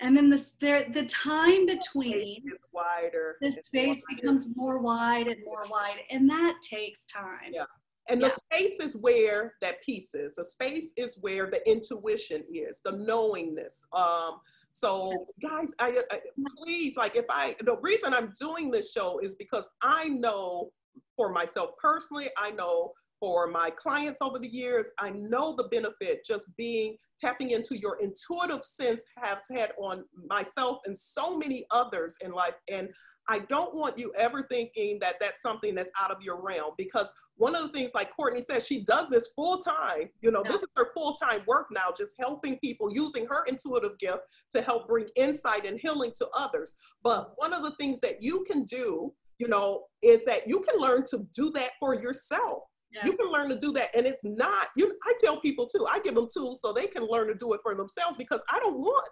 and then the, the, the time between is wider the space becomes more wide and more wide and that takes time. Yeah. And yeah. the space is where that piece is. The space is where the intuition is the knowingness. Um so guys I, I please like if i the reason i'm doing this show is because i know for myself personally i know for my clients over the years, I know the benefit just being tapping into your intuitive sense has had on myself and so many others in life. And I don't want you ever thinking that that's something that's out of your realm because one of the things, like Cortney says, she does this full time. You know, this is her full time work now, just helping people using her intuitive gift to help bring insight and healing to others. But one of the things that you can do, you know, is that you can learn to do that for yourself Yes. You can learn to do that. And it's not, you I tell people too, I give them tools so they can learn to do it for themselves because I don't want,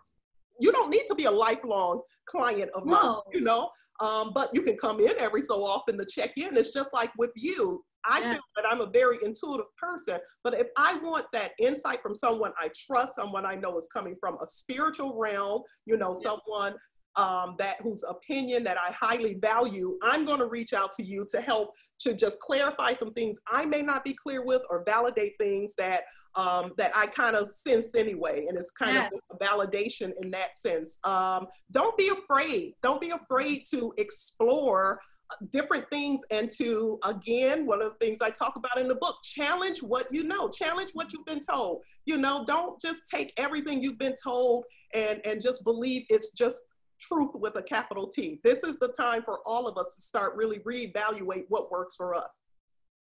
you don't need to be a lifelong client of no. mine, you know. Um, but you can come in every so often to check in. It's just like with you. I yeah. feel that I'm a very intuitive person, but if I want that insight from someone I trust, someone I know is coming from a spiritual realm, you know, yeah. someone um, that whose opinion that I highly value, I'm going to reach out to you to help to just clarify some things I may not be clear with or validate things that um, that I kind of sense anyway. And it's kind of a validation in that sense. Um, don't be afraid. Don't be afraid to explore uh, different things and to again one of the things i talk about in the book challenge what you know challenge what you've been told you know don't just take everything you've been told and and just believe it's just truth with a capital T. This is the time for all of us to start really reevaluate what works for us.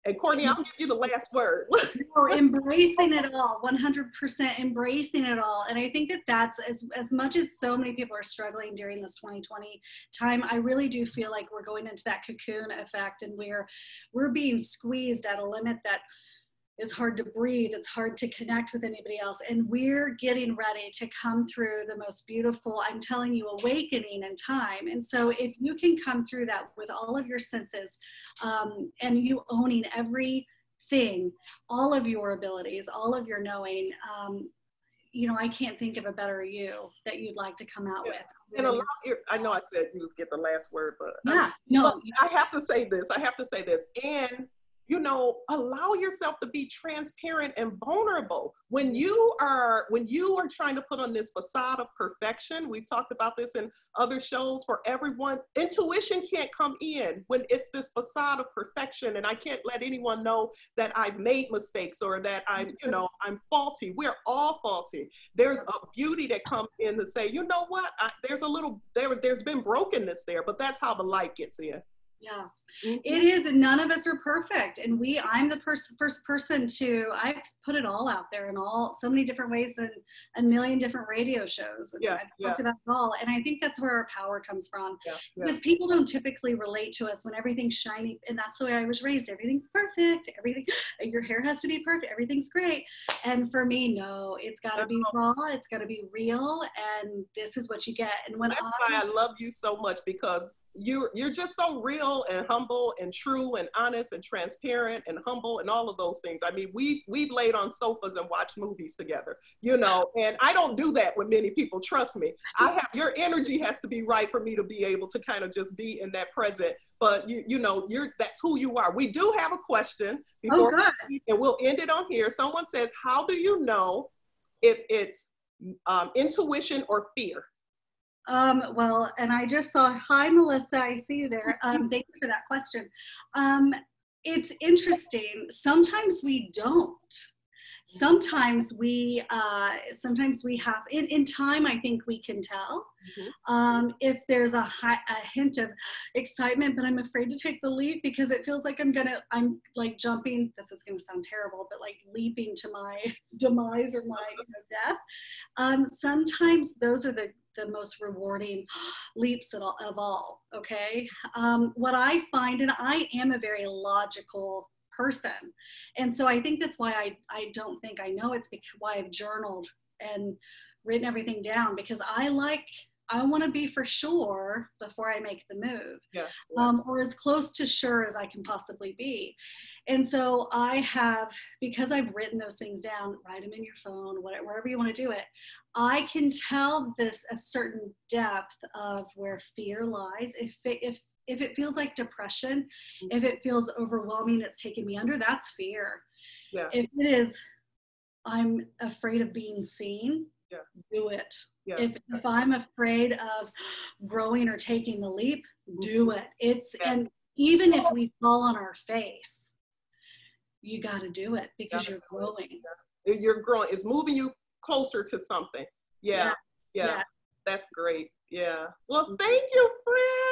And Cortney, I'll give you the last word. We're embracing it all, 100% embracing it all. And I think that that's as, as much as so many people are struggling during this 2020 time, I really do feel like we're going into that cocoon effect and we're, we're being squeezed at a limit that is hard to breathe, it's hard to connect with anybody else. And we're getting ready to come through the most beautiful, I'm telling you, awakening in time. And so if you can come through that with all of your senses um, and you owning everything, all of your abilities, all of your knowing, um, you know, I can't think of a better you that you'd like to come out yeah. with. And allow your, I know I said you get the last word, but yeah, I, no, I have to say this. I have to say this. And you know allow yourself to be transparent and vulnerable. When you are when you are trying to put on this facade of perfection we've talked about this in other shows for everyone intuition can't come in when it's this facade of perfection. And i can't let anyone know that i've made mistakes or that i'm you know i'm faulty. We're all faulty. There's a beauty that comes in to say you know what? I, there's a little there there's been brokenness there but that's how the light gets in. Yeah mm-hmm. it is and none of us are perfect and we i'm the first first person to i've put it all out there in all so many different ways and a million different radio shows and yeah, i've yeah. talked about it all and i think that's where our power comes from yeah, because people don't typically relate to us when everything's shiny and that's the way i was raised everything's perfect everything your hair has to be perfect everything's great and for me no it's got to be raw it's got to be real and this is what you get and when that's I, why i love you so much because you you're just so real and humble and true and honest and transparent and humble and all of those things. I mean, we we've laid on sofas and watched movies together, you know, and I don't do that with many people. Trust me. I have your energy has to be right for me to be able to kind of just be in that present. But you you know, you're that's who you are. We do have a question before oh, we, and we'll end it on here. Someone says, How do you know if it's um, intuition or fear? Um, well, and I just saw, hi, Melissa, I see you there. Um, thank you for that question. Um, it's interesting. Sometimes we don't. Sometimes we uh, sometimes we have in, in time i think we can tell mm-hmm. um, if there's a, high, a hint of excitement but i'm afraid to take the leap because it feels like i'm gonna i'm like jumping this is gonna sound terrible but like leaping to my demise or my you know, death um, sometimes those are the the most rewarding leaps of all, of all okay um, what i find and i am a very logical person. And so I think that's why I, I don't think I know it's because why I've journaled and written everything down because I like I want to be for sure before I make the move, yeah, yeah. Um, or as close to sure as I can possibly be. And so I have, because I've written those things down, write them in your phone, whatever, wherever you want to do it. I can tell this a certain depth of where fear lies. If if if it feels like depression, mm-hmm. if it feels overwhelming, it's taking me under, that's fear. Yeah. If it is, I'm afraid of being seen, yeah. do it. Yeah. If, if I'm afraid of growing or taking the leap, mm-hmm. do it. It's, yes. and even if we fall on our face, you got to do it because you're growing. You're growing. It's moving you closer to something. Yeah. yeah. yeah. That's great. Yeah. Well, mm-hmm. thank you, friend.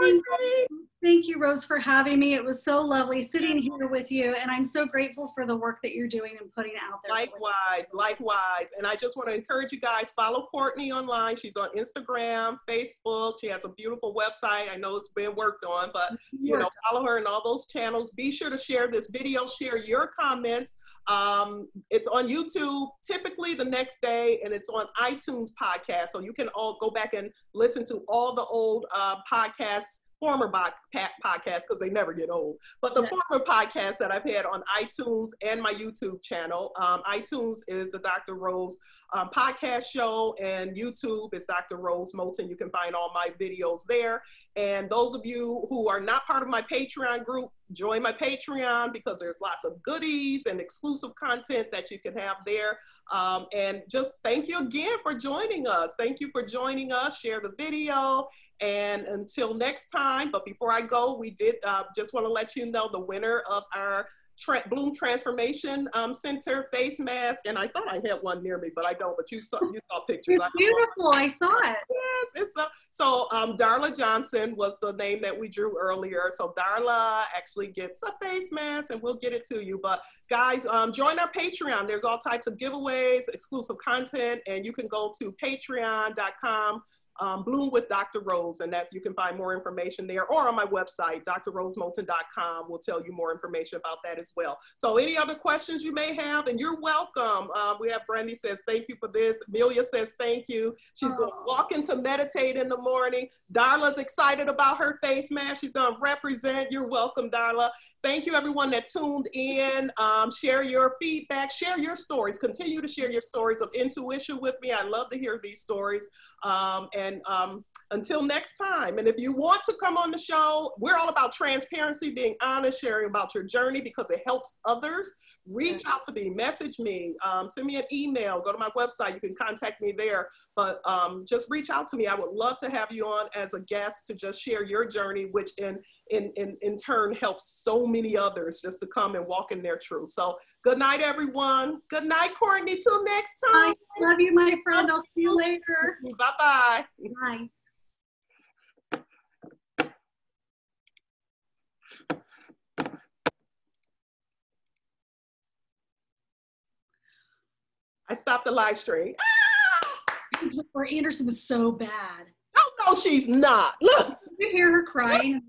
Thank you. Thank you, Rose, for having me. It was so lovely sitting here with you, and I'm so grateful for the work that you're doing and putting out there. Likewise, likewise. And I just want to encourage you guys follow Cortney online. She's on Instagram, Facebook. She has a beautiful website. I know it's been worked on, but you know, follow her in all those channels. Be sure to share this video, share your comments. Um, it's on YouTube typically the next day, and it's on iTunes podcast, so you can all go back and listen to all the old uh, podcasts former podcasts because they never get old, but the yeah. former podcasts that I've had on iTunes and my YouTube channel. Um, iTunes is the Dr. Rose um, podcast show, and YouTube is Dr. Rose Moten. You can find all my videos there. And those of you who are not part of my Patreon group, join my Patreon because there's lots of goodies and exclusive content that you can have there. Um, and just thank you again for joining us. Thank you for joining us. Share the video. And until next time, but before I go, we did uh, just want to let you know the winner of our Tra Bloom Transformation um, Center face mask, and I thought I had one near me, but I don't. But you saw you saw pictures. It's beautiful. I saw it. Yes, it's a, so. Um, Darla Johnson was the name that we drew earlier. So Darla actually gets a face mask, and we'll get it to you. But guys, um, join our Patreon. There's all types of giveaways, exclusive content, and you can go to Patreon.com um, Bloom with Dr. Rose, and that's you can find more information there or on my website, drrosemoten.com will tell you more information about that as well. So any other questions you may have, and you're welcome. Um, we have Brandy says, thank you for this. Amelia says, thank you. She's going to walk into meditate in the morning. Darla's excited about her face mask. She's going to represent. You're welcome, Darla. Thank you everyone that tuned in. Um, share your feedback, share your stories. Continue to share your stories of intuition with me. I love to hear these stories. Um, and and um, until next time. And if you want to come on the show, we're all about transparency, being honest, sharing about your journey because it helps others. Reach out to me, message me, um, send me an email, go to my website. You can contact me there. But um, just reach out to me. I would love to have you on as a guest to just share your journey, which in in in, in turn helps so many others just to come and walk in their truth. So good night, everyone. Good night, Cortney. Till next time. Love you, my friend. I'll see you later. Bye-bye. Bye. I stopped the live stream. Or Anderson was so bad. No, she's not. Look. You hear her crying.